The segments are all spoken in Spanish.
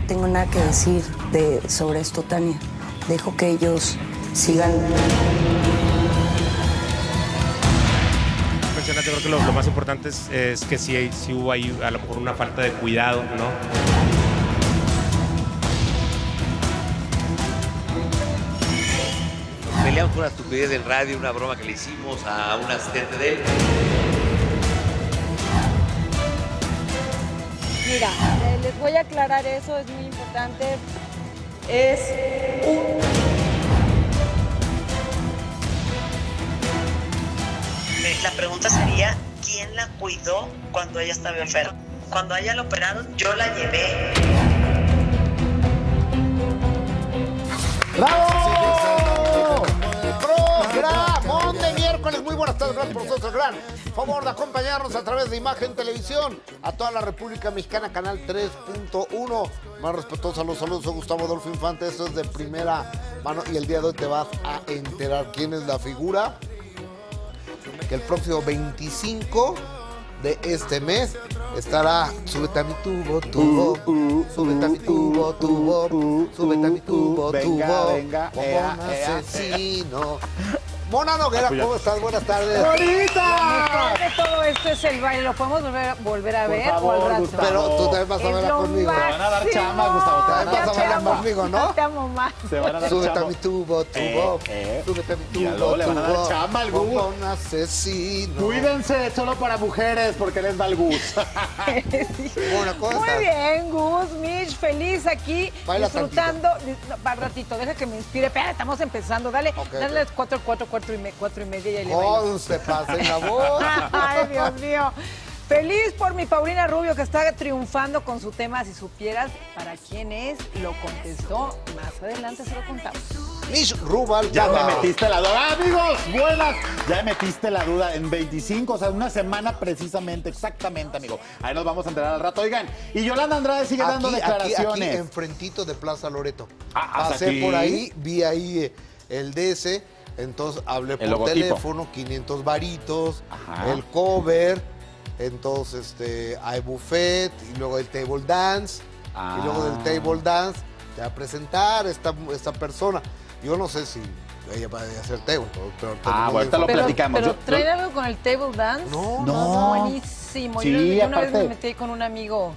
no tengo nada que decir de, sobre esto, Tania. Dejo que ellos sigan. Mencionaste, creo que lo, lo más importante es, es que sí, sí hubo ahí a lo mejor una falta de cuidado, ¿no? Peleamos por una estupidez en radio, una broma que le hicimos a un asistente de él. Mira, eh, les voy a aclarar eso, es muy importante. Es un... La pregunta sería, ¿quién la cuidó cuando ella estaba enferma? Cuando a ella la operaron, yo la llevé. ¡Bravo! Tardes, gracias por el gran favor de acompañarnos a través de Imagen Televisión a toda la República Mexicana, canal 3.1. Más respetuoso a los saludos, soy Gustavo Adolfo Infante. Esto es de primera mano y el día de hoy te vas a enterar quién es la figura que el próximo 25 de este mes estará súbete a mi tubo, tubo, súbete a mi tubo, tubo, súbete a mi tubo, Venga, tubo, venga, como ea, un ea, asesino. Mona Noguera, ¿cómo estás? Buenas tardes. ¡Bonita! de todo esto es el baile, ¿lo podemos volver, volver a Por ver favor, o al rato? Gustavo. Pero tú también vas a lo conmigo. Te van a dar chamba, Gustavo, te van a bailar conmigo, ¿no? te amo más. Se van a dar Súbete a chamba. mi tubo, tubo, Eh, eh. súbete a mi tubo, Míralo, le van a dar tubo, chamba al como Gus. un asesino. Cuídense, solo para mujeres, porque les da el gus. Mona, ¿cómo Muy bien, Gus, Mitch, feliz aquí, Baila disfrutando. dis- no, para ratito, deja que me inspire. Espera, estamos empezando. Dale, dale ok. cuatro, cuatro, cuatro y, me, cuatro y media y le bailo. Oh, se pasa en la voz. Ay, Dios mío. Feliz por mi Paulina Rubio que está triunfando con su tema. Si supieras para quién es, lo contestó. Más adelante se lo contamos. Mish Rubal. Ya me metiste la duda. ¡Ah, Amigos, buenas. Ya me metiste la duda en 25, o sea, una semana precisamente, exactamente, amigo. Ahí nos vamos a enterar al rato. Oigan, y Yolanda Andrade sigue dando Aquí, aquí, declaraciones. aquí, enfrentito de Plaza Loreto. Ah, ¿hasta Pasé aquí? por ahí, vi ahí eh, el DS, entonces hablé por logotipo. teléfono, 500 varitos, Ajá. el cover, entonces este, hay buffet, y luego el table dance, Ah. y luego del table dance te va a presentar esta, esta persona. Yo no sé si ella va a hacer table, pero... Ah, tenemos ahorita lo platicamos. Pero ¿traen algo con el table dance? No, No. Buenísimo. Sí, yo, yo una vez me metí con un amigo.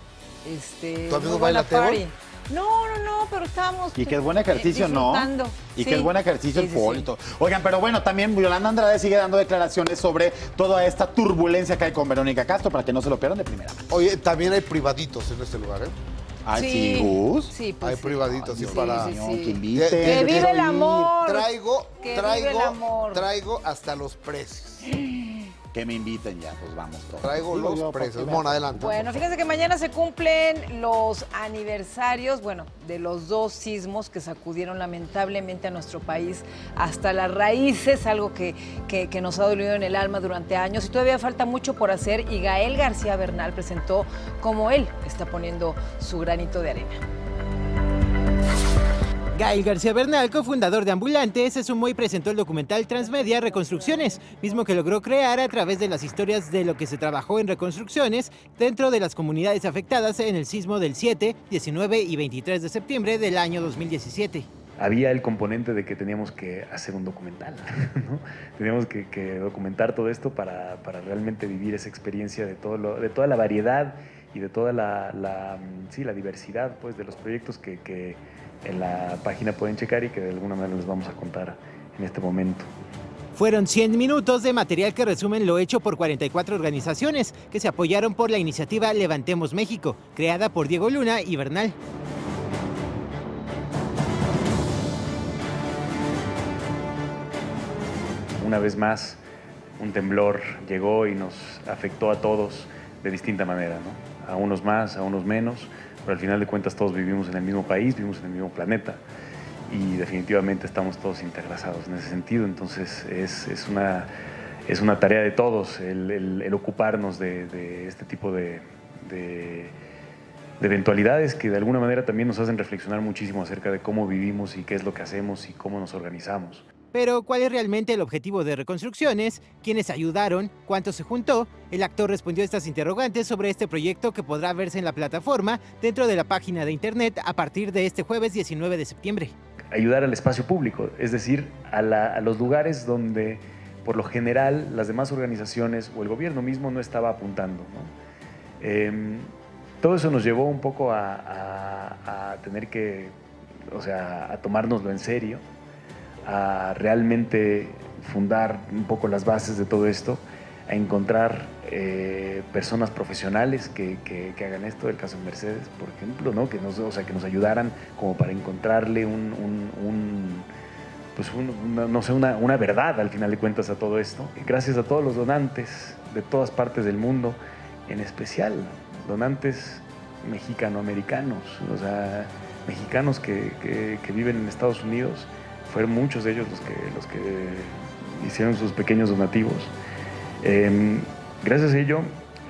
Este, ¿Tu amigo baila table? party. No, no, no, pero estábamos. Y que es buen ejercicio, ¿no? Y Sí. que es buen ejercicio Sí, el sí, sí. y todo. Oigan, pero bueno, también Yolanda Andrade sigue dando declaraciones sobre toda esta turbulencia que hay con Verónica Castro para que no se lo pierdan de primera mano. Oye, también hay privaditos en este lugar, ¿eh? Ay, sí, Gus. Sí, pues hay sí. privaditos, sí, Sí, para... sí, No, sí. que invite. Que- Que que vive el amor. Traigo, Que vive traigo, el amor. traigo hasta los precios. Que me inviten ya, pues vamos todos. Traigo Digo los yo, precios. vean. adelante. Bueno, fíjense que mañana se cumplen los aniversarios, bueno, de los dos sismos que sacudieron lamentablemente a nuestro país hasta las raíces, algo que, que- que nos ha dolido en el alma durante años y todavía falta mucho por hacer y Gael García Bernal presentó cómo él está poniendo su granito de arena. Gael García Bernal, cofundador de Ambulante, se sumó y presentó el documental Transmedia Reconstrucciones, mismo que logró crear a través de las historias de lo que se trabajó en reconstrucciones dentro de las comunidades afectadas en el sismo del 7, 19 y 23 de septiembre del año 2017. había el componente de que teníamos que hacer un documental, ¿no? Teníamos que, documentar todo esto para, para realmente vivir esa experiencia de, todo lo- de toda la variedad y de toda la, la, mm, sí, la diversidad pues, de los proyectos que, que en la página pueden checar y que de alguna manera les vamos a contar en este momento. Fueron 100 minutos de material que resumen lo hecho por 44 organizaciones que se apoyaron por la iniciativa Levantemos México, creada por Diego Luna y Bernal. Una vez más, un temblor llegó y nos afectó a todos de distinta manera, ¿no? A unos más, a unos menos, pero al final de cuentas todos vivimos en el mismo país, vivimos en el mismo planeta y definitivamente estamos todos interlazados en ese sentido, entonces es, es una, es una tarea de todos el, ocuparnos de, este tipo de- de eventualidades que de alguna manera también nos hacen reflexionar muchísimo acerca de cómo vivimos y qué es lo que hacemos y cómo nos organizamos. Pero, ¿cuál es realmente el objetivo de Reconstrucciones? ¿Quiénes ayudaron? ¿Cuánto se juntó? El actor respondió a estas interrogantes sobre este proyecto que podrá verse en la plataforma dentro de la página de internet a partir de este jueves 19 de septiembre. Ayudar al espacio público, es decir, a, los lugares donde por lo general las demás organizaciones o el gobierno mismo no estaba apuntando. Em, todo eso nos llevó un poco a, a- a tener que, o sea, a tomárnoslo en serio, a realmente fundar un poco las bases de todo esto, a encontrar eh, personas profesionales que, hagan esto, el caso de Mercedes, por ejemplo, ¿no? que, nos, o sea, que nos ayudaran como para encontrarle un, pues un- una, no sé, una, verdad al final de cuentas a todo esto. Gracias a todos los donantes de todas partes del mundo, en especial donantes mexicanoamericanos, o sea, mexicanos que- que viven en Estados Unidos, fueron muchos de ellos los que, los que hicieron sus pequeños donativos. Em, gracias a ello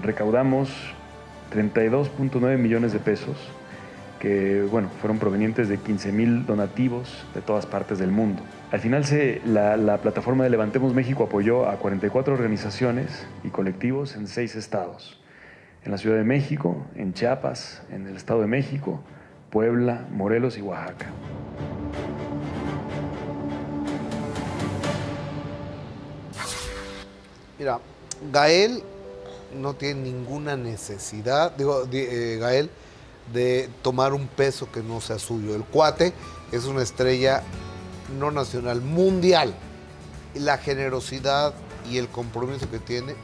recaudamos 32.9 millones de pesos que bueno, fueron provenientes de 15 mil donativos de todas partes del mundo. Al final se, la, la plataforma de Levantemos México apoyó a 44 organizaciones y colectivos en seis estados. En la Ciudad de México, en Chiapas, en el Estado de México, Puebla, Morelos y Oaxaca. Mira, Gael no tiene ninguna necesidad, digo, di- eh, Gael, de tomar un peso que no sea suyo. El cuate es una estrella no nacional, mundial. La generosidad y el compromiso que tiene,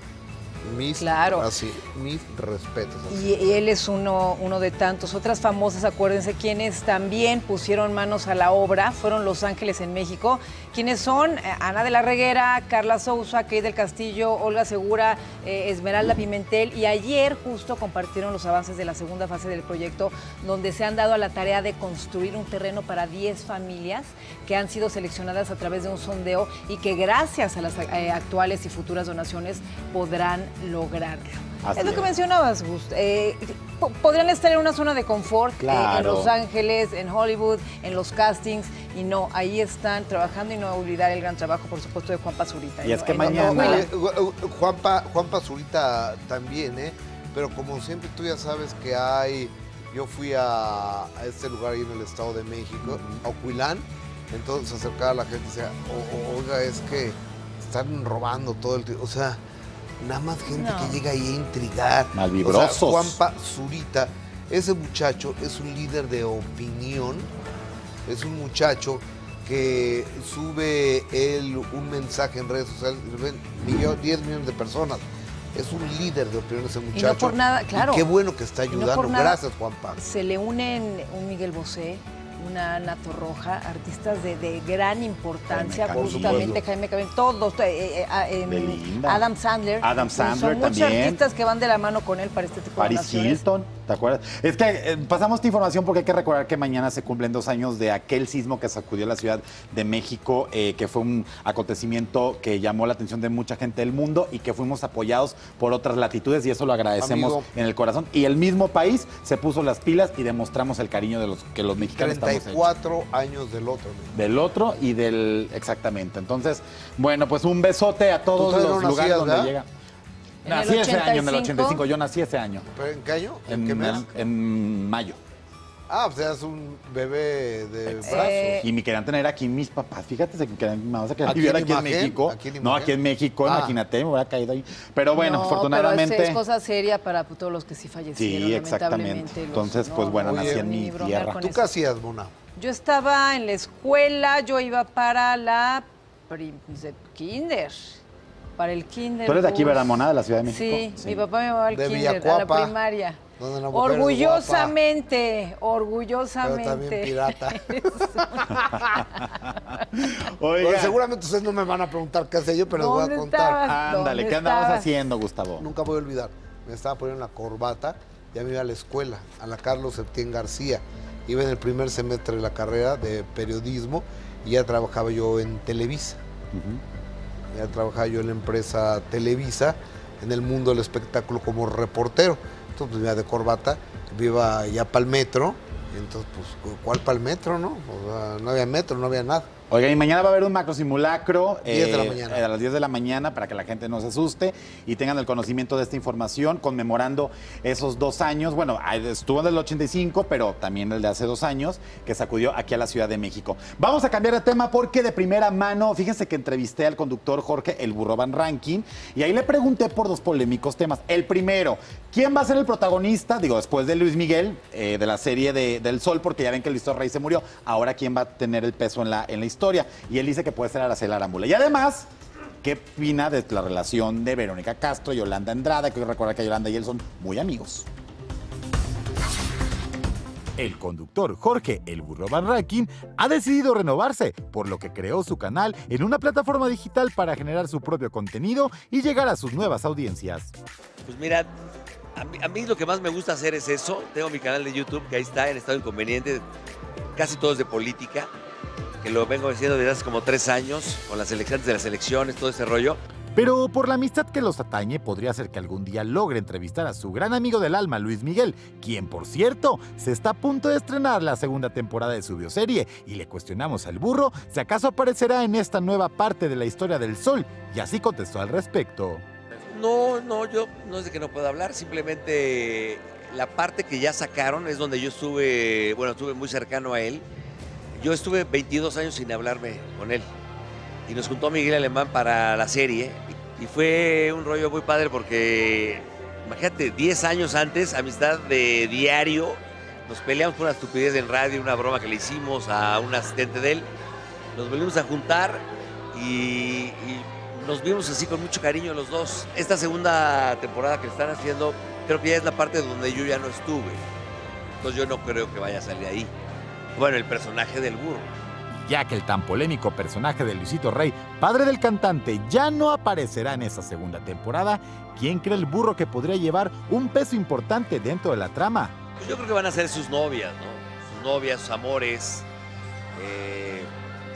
mis, Claro. así, mis respetos. Y, y él es uno, uno de tantos. Otras famosas, acuérdense, quienes también pusieron manos a la obra fueron Los Ángeles en México, quienes son eh, Ana de la Reguera, Carla Sousa, Kate del Castillo, Olga Segura, eh, Esmeralda Pimentel. Y ayer justo compartieron los avances de la segunda fase del proyecto, donde se han dado a la tarea de construir un terreno para 10 familias que han sido seleccionadas a través de un sondeo y que gracias a las eh, actuales y futuras donaciones podrán lograrlo. Así es lo que mencionabas, Gus. Eh, po- podrían estar en una zona de confort, eh, en. Los Ángeles, en Hollywood, en los castings, y no, ahí están trabajando y no olvidar el gran trabajo, por supuesto, de Juan Pazurita. Y es que mañana- Coahuila. Oye, Gu- Gu- Juanpa, Juanpa Zurita también, ¿eh? Pero como siempre tú ya sabes que hay, yo fui a, a este lugar ahí en el Estado de México, a Ocuilán, entonces se acercaba la gente y decía, "O- o- oiga, es que están robando todo el tiempo. O sea, nada más gente No. que llega ahí a intrigar. Malvibrosos. O sea, Juanpa Zurita, ese muchacho es un líder de opinión, es un muchacho que sube él un mensaje en redes sociales, y lo ven millón- 10 millones de personas. Es un líder de opinión ese muchacho. por nada, Y claro. qué bueno que está Y no ayudando. Gracias, Juanpa. Se le unen un Miguel Bosé, una Ana Torroja, artistas de, de gran importancia, Jaime justamente Jaime Camil, todos, eh, eh, ah, em. Adam Sandler. Adam Son- Sandler Son muchos también. artistas que van de la mano con él para este tipo de Paris. Hilton, ¿te acuerdas? Es que eh, pasamos esta información porque hay que recordar que mañana se cumplen dos años de aquel sismo que sacudió la Ciudad de México, eh, que fue un acontecimiento que llamó la atención de mucha gente del mundo y que fuimos apoyados por otras latitudes y eso lo agradecemos Amigo. en el corazón. Y el mismo país se puso las pilas y demostramos el cariño de los que los mexicanos estamos hechos. 34 años del otro. amigo. Del otro y del. Exactamente. Entonces, bueno, pues un besote a todos los lugares donde ¿verdad? llega. En Nací ese año, en el 85. 85. Yo nací ese año. ¿Pero en qué año? ¿En, En, qué mes? en mayo. Ah, pues eras un bebé de brazos. Eh, Y me querían tener aquí mis papás. Fíjate, se querían, me vas a querer ¿Aquí aquí en? México. ¿Aquí en no, aquí en México, Ah. imagínate, me hubiera caído ahí. Pero bueno, no, afortunadamente. Pero es, es cosa seria para todos los que sí fallecieron, Sí, exactamente. los- Entonces, pues, bueno, nací en mi tierra. ¿Tú qué hacías, Mona? Yo estaba en la escuela, yo iba para la prim- de kinder, para el kinder. Tú eres de aquí, Gus. ¿verdad, Mona, de la Ciudad de México? Sí, Sí. mi papá me llevaba al De kinder, a la primaria. donde la mujer es Orgullosamente, Pero orgullosamente. también pirata. Oiga, Bueno, seguramente ustedes no me van a preguntar qué hacía yo, pero les voy a ¿Dónde contar. estabas? ándale, ¿Dónde ¿qué andabas estabas? haciendo, Gustavo? Nunca voy a olvidar. Me estaba poniendo la corbata, ya me iba a la escuela, a la Carlos Septién García. Iba en el primer semestre de la carrera de periodismo y ya trabajaba yo en Televisa. Ya trabajaba yo en la empresa Televisa, en el mundo del espectáculo como reportero. Entonces, pues, iba de corbata, iba ya para el metro. entonces, pues, ¿cuál para el metro, no? O sea, no había metro, no había nada. Oiga, y mañana va a haber un macro simulacro 10 de la eh, mañana. a las 10 de la mañana para que la gente no se asuste y tengan el conocimiento de esta información, conmemorando esos dos años. Bueno, estuvo en el 85, pero también el de hace dos años, que sacudió aquí a la Ciudad de México. Vamos a cambiar de tema porque de primera mano, fíjense que entrevisté al conductor Jorge El Burro Van Ranking y ahí le pregunté por dos polémicos temas. El primero, ¿quién va a ser el protagonista? Digo, después de Luis Miguel, eh, de la serie de- del Sol, porque ya ven que el listo Rey se murió. Ahora, ¿quién va a tener el peso en la, en la historia? Y él dice que puede ser Araceli Arámbula. Y además, ¿qué opina de la relación de Verónica Castro y Yolanda Andrade? Que recuerda que Yolanda y él son muy amigos. El conductor Jorge El Burro Van Ranking ha decidido renovarse, por lo que creó su canal en una plataforma digital para generar su propio contenido y llegar a sus nuevas audiencias. Pues mira, a mí, lo que más me gusta hacer es eso. Tengo mi canal de YouTube que ahí está en estado inconveniente. Casi todo es de política, que lo vengo haciendo desde hace como tres años, con las elecciones de las elecciones, todo ese rollo. Pero por la amistad que los atañe, podría ser que algún día logre entrevistar a su gran amigo del alma, Luis Miguel, quien, por cierto, se está a punto de estrenar la segunda temporada de su bioserie. Y le cuestionamos al burro si acaso aparecerá en esta nueva parte de la historia del sol. Y así contestó al respecto. No, no, yo no es de que no pueda hablar, simplemente la parte que ya sacaron es donde yo estuve, bueno, estuve muy cercano a él. Yo estuve 22 años sin hablarme con él. Y nos juntó Miguel Alemán para la serie. Y fue un rollo muy padre porque, imagínate, 10 años antes, amistad de diario, nos peleamos por una estupidez en radio, una broma que le hicimos a un asistente de él, nos volvimos a juntar y, y nos vimos así con mucho cariño los dos. Esta segunda temporada que están haciendo, creo que ya es la parte donde yo ya no estuve. Entonces yo no creo que vaya a salir ahí. Bueno, el personaje del burro. Ya que el tan polémico personaje de Luisito Rey, padre del cantante, ya no aparecerá en esa segunda temporada, ¿quién cree el burro que podría llevar un peso importante dentro de la trama? Pues yo creo que van a ser sus novias, ¿no? Sus novias, sus amores, eh,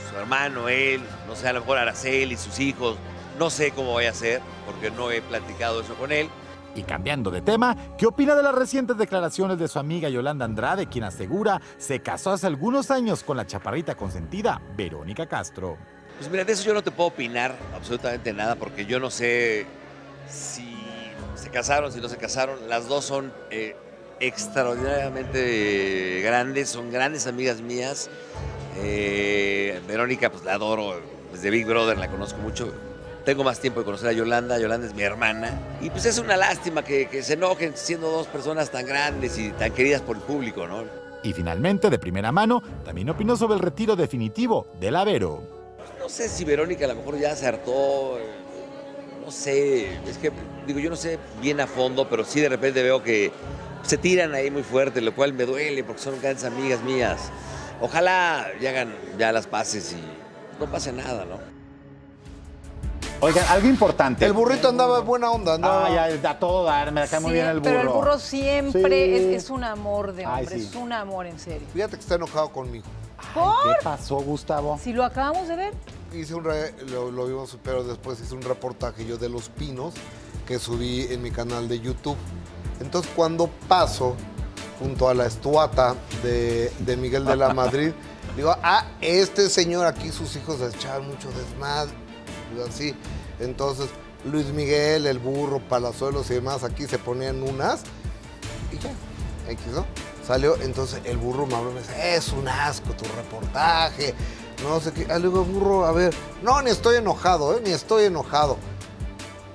su hermano, él, no sé, a lo mejor Araceli, sus hijos. No sé cómo vaya a ser, porque no he platicado eso con él. Y cambiando de tema, ¿qué opina de las recientes declaraciones de su amiga Yolanda Andrade, quien asegura se casó hace algunos años con la chaparrita consentida Verónica Castro? Pues mira, de eso yo no te puedo opinar absolutamente nada, porque yo no sé si se casaron, si no se casaron. Las dos son eh, extraordinariamente grandes, son grandes amigas mías. Eh, Verónica, pues la adoro, desde Big Brother la conozco mucho. Tengo más tiempo de conocer a Yolanda, Yolanda es mi hermana. Y pues es una lástima que, que se enojen siendo dos personas tan grandes y tan queridas por el público, ¿no? Y finalmente, de primera mano, también opinó sobre el retiro definitivo del Avero. No sé si Verónica a lo mejor ya se hartó, eh, no sé, es que digo, yo no sé bien a fondo, pero sí de repente veo que se tiran ahí muy fuerte, lo cual me duele porque son grandes amigas mías. Ojalá ya hagan ya las paces y no pase nada, ¿no? Oigan, algo importante. El burrito andaba buena onda, andaba. Ah, ya, a todo dar, me cae muy bien el burro. Pero el burro siempre Sí. es, es un amor de Ay, hombre, sí. es un amor en serio. Fíjate que está enojado conmigo. ¿Por? ¿Qué pasó, Gustavo? Si lo acabamos de ver. Hice un re- lo, lo vimos, pero después hice un reportaje yo de Los Pinos que subí en mi canal de YouTube. Entonces cuando paso junto a la estuata de, de Miguel de la Madrid, digo, ah, este señor aquí, sus hijos echaban mucho desmadre, así. Entonces Luis Miguel, el burro, Palazuelos y demás, aquí se ponían unas y ya, X, ¿no? Salió, entonces el burro me habló y me dice, es un asco tu reportaje, no sé qué. Ah, le digo, burro, a ver, no, ni estoy enojado, ¿eh? Ni estoy enojado.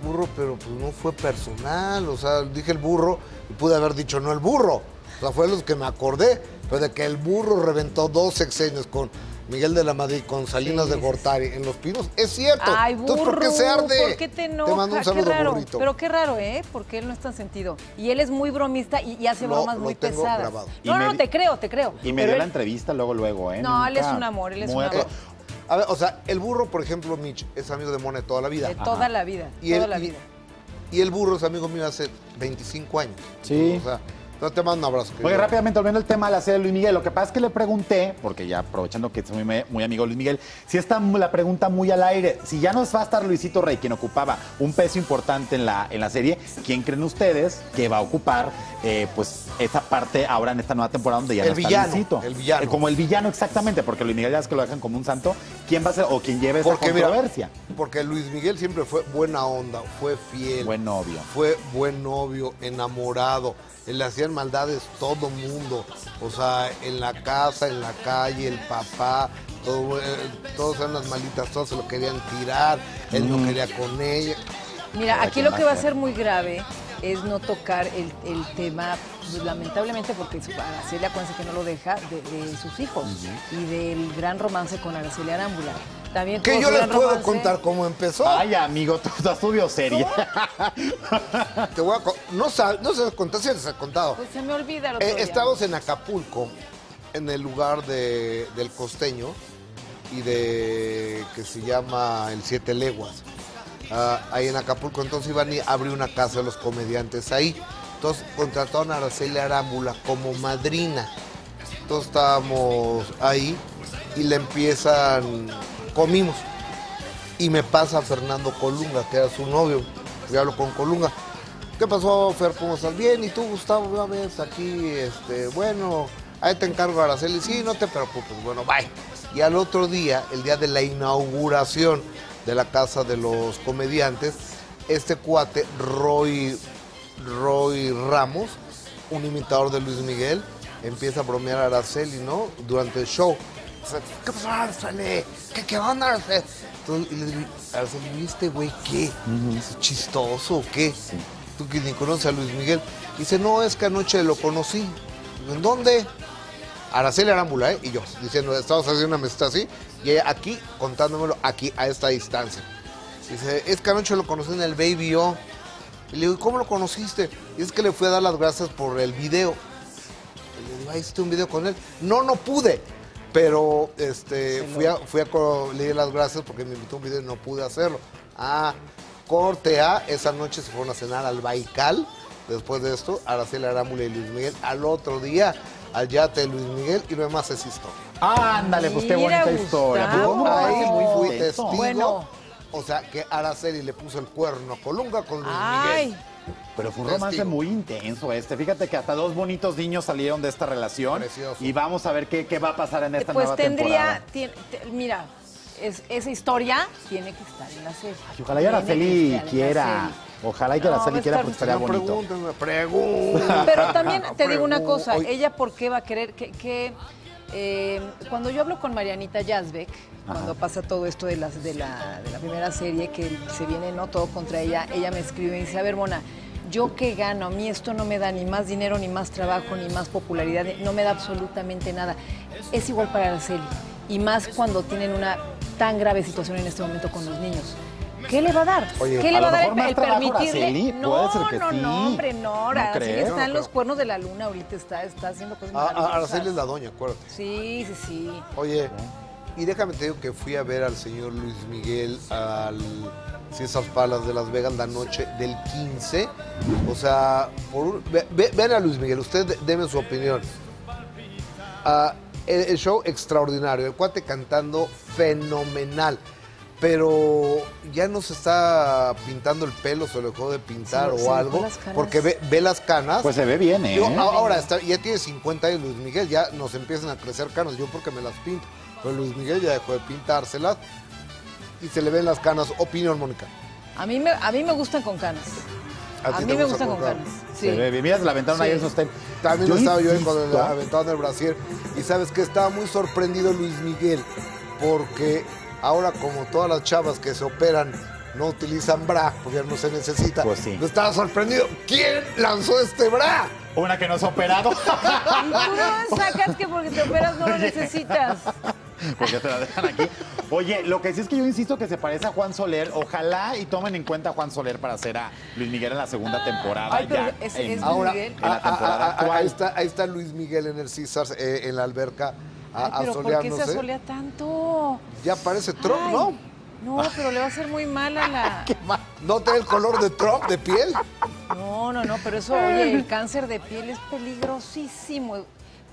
Burro, pero pues no fue personal, o sea, dije el burro y pude haber dicho no el burro. O sea, fue los que me acordé, pero de que el burro reventó dos sexenios con Miguel de la Madrid, con Salinas Sí, de sí, Gortari en Los Pinos, es cierto. Ay, burro, Entonces, ¿por qué se arde? ¿Por qué te enoja? mando un Qué saludo, raro, burrito. Pero qué raro, ¿eh? Porque él no es tan sentido. Y él es muy bromista y, y hace Lo- bromas lo muy tengo pesadas. grabado. Y No, me no, te creo, te creo. Y me dio él- la entrevista luego, luego, ¿eh? No, él es un amor, él es muy un amor. A ver, o sea, el burro, por ejemplo, Mitch, es amigo de Mone toda la vida. De toda la vida, Y toda él- la y- vida. Y el burro es amigo mío hace 25 años. Sí. O sea, No te mando un abrazo. Oye, rápidamente, volviendo al tema de la serie de Luis Miguel, lo que pasa es que le pregunté, porque ya aprovechando que soy muy, muy amigo Luis Miguel, si está la pregunta muy al aire, si ya no va a estar Luisito Rey, quien ocupaba un peso importante en la, en la serie, ¿quién creen ustedes que va a ocupar eh, pues esa parte ahora en esta nueva temporada donde ya El no está villano, Luisito? el villano. Eh, como el villano exactamente, porque Luis Miguel ya es que lo dejan como un santo, ¿quién va a ser o quién lleve esa Porque, mira, controversia? porque Luis Miguel siempre fue buena onda, fue fiel. Buen novio. Fue buen novio, enamorado. Le hacían maldades todo mundo. O sea, en la casa, en la calle, el papá, todo, eh, todos eran las malitas, todos se lo querían tirar. Él Mm. no quería con ella. Mira, aquí lo va que a va a ser muy grave es no tocar el, el tema, pues, lamentablemente, porque su- Araceli, acuérdense que no lo deja, de, de sus hijos y del gran romance con Araceli Arámbula. También Que yo les puedo romance- contar cómo empezó. Ay, amigo, tú estás estudio serie. Te voy a co- no sabes, no se conté, sí les he contado. Pues se me olvida otro Eh, día. estamos en Acapulco, en el lugar de- del costeño y de que se llama el Siete Leguas. Ah, ahí en Acapulco, entonces iban a abrir una casa de los comediantes ahí. Entonces contrataron a Araceli Arámbula como madrina. Entonces estábamos ahí y le empiezan, comimos. Y me pasa Fernando Colunga, que era su novio. Y hablo con Colunga. ¿Qué pasó, Fer? ¿Cómo estás? Bien, ¿y tú, Gustavo? Ya ves, aquí, este, bueno, ahí te encargo, Araceli. Sí, no te preocupes. Bueno, bye. Y al otro día, el día de la inauguración de la Casa de los Comediantes, este cuate, Roy, Roy Ramos, un imitador de Luis Miguel, empieza a bromear a Araceli, ¿no? Durante el show. ¿Qué pasó, Araceli? ¿Qué, qué onda? Entonces, y le digo, Araceli, ¿viste, güey, qué? ¿Es chistoso o qué? Tú que ni conoces a Luis Miguel. Dice, no, es que anoche lo conocí. ¿En dónde? Araceli Arámbula, ¿eh? Y yo, diciendo, estamos haciendo una amistad así. Y ella aquí, contándomelo aquí, a esta distancia. Dice, es que anoche lo conocí en el Baby O. Y le digo, ¿y cómo lo conociste? Y es que le fui a dar las gracias por el video. Y le digo, ¿ah, hiciste un video con él? No, no pude. Pero este, fui a, fui a co- le di las gracias porque me invitó a un video y no pude hacerlo. Ah, corte A, esa noche se fueron a cenar al Baikal. Después de esto, Araceli Arámbula y Luis Miguel. Al otro día, al yate de Luis Miguel y lo demás es historia. Ándale, pues qué Mira, bonita historia. Gustavo. Pues, ¿cómo Ahí fui testigo. Bueno. O sea, que Araceli le puso el cuerno a Colunga con Luis Ay, Miguel. Pero fue un romance muy intenso este. Fíjate que hasta dos bonitos niños salieron de esta relación. Precioso. Y vamos a ver qué, qué va a pasar en esta pues nueva tendría, temporada. tien- te- mira, es- esa historia tiene que estar en la serie. Y ojalá y Araceli quiera. Ojalá y que No, Araceli a quiera porque estaría No, bonito. pregúntame, pregúntame. Pero también te digo una cosa, ella por qué va a querer que, que, eh, cuando yo hablo con Marianita Yazbek, cuando pasa todo esto de, las, de, la, de la primera serie, que se viene no todo contra ella, ella me escribe y dice, a ver, Mona, ¿yo qué gano? A mí esto no me da ni más dinero, ni más trabajo, ni más popularidad, no me da absolutamente nada. Es igual para Araceli, y más cuando tienen una tan grave situación en este momento con los niños. ¿Qué le va a dar? Oye, ¿Qué le va a dar el, el permitirle? Araceli, no, puede ser que no, sí. no, hombre, no. ¿No Araceli crees? está No, en no los cuernos de la luna ahorita, está, está haciendo cosas a- a- maravillosas. Araceli es la doña, acuérdate. Sí, sí, sí. Oye, y déjame te digo que fui a ver al señor Luis Miguel al César Palas de Las Vegas la noche del 15. O sea, por un- ve- ve- vean a Luis Miguel, usted deme su opinión. Ah, el, el show extraordinario, el cuate cantando fenomenal. Pero ya no se está pintando el pelo, se lo dejó de pintar o algo. las canas. Porque ve, ve las canas. Pues se ve bien, ¿eh? Yo, ahora está, ya tiene 50 años Luis Miguel, ya nos empiezan a crecer canas, yo porque me las pinto. Pero Luis Miguel ya dejó de pintárselas y se le ven las canas. Opinión, Mónica. A mí me, a mí me gustan con canas. A, ti mí me gusta gustan con canas. Sí. Se ve bien. Mira, se la aventaron Sí. ahí esos tenis. También lo estaba yo ahí con el insisto- aventado en el brasier. Y sabes que estaba muy sorprendido Luis Miguel, porque ahora como todas las chavas que se operan no utilizan bra, porque ya no se necesita. Pues sí. Yo estaba sorprendido. ¿Quién lanzó este bra? Una que no es operado. Y tú no sacas que porque te operas no lo necesitas. Porque te la dejan aquí. Oye, lo que sí es que yo insisto que se parece a Juan Soler. Ojalá y tomen en cuenta a Juan Soler para hacer a Luis Miguel en la segunda temporada. Ay, pero ya, es- en- es Ahora, Miguel. En la a- a- temporada a- a- actual. ahí, está, ahí está Luis Miguel en el Caesars, eh, en la alberca, a- Ay, pero ¿por qué se asolea tanto? Ya parece Trump, Ay, ¿no? No, pero le va a hacer muy mal a la... ¿No tiene el color de Trump de piel? No, no, no, pero eso, oye, el cáncer de piel es peligrosísimo.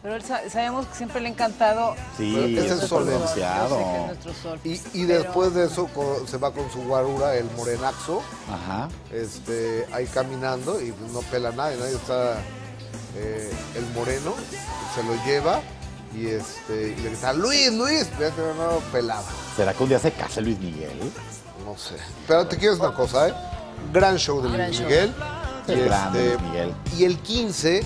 Pero él sa- sabemos que siempre le ha encantado. Sí, es nuestro sol. Y, y Pero- después de eso se va con su guarura, el morenaxo, Ajá. este, ahí caminando y no pela a nadie, nadie está eh, el moreno, se lo lleva y, este, y le grita, Luis, Luis, ya que no pelaba. ¿Será que un día se casa Luis Miguel? No sé. Pero te quiero decir una cosa, ¿eh? Gran show de Luis show. Miguel. Y, grande este, Luis Miguel. y el 15,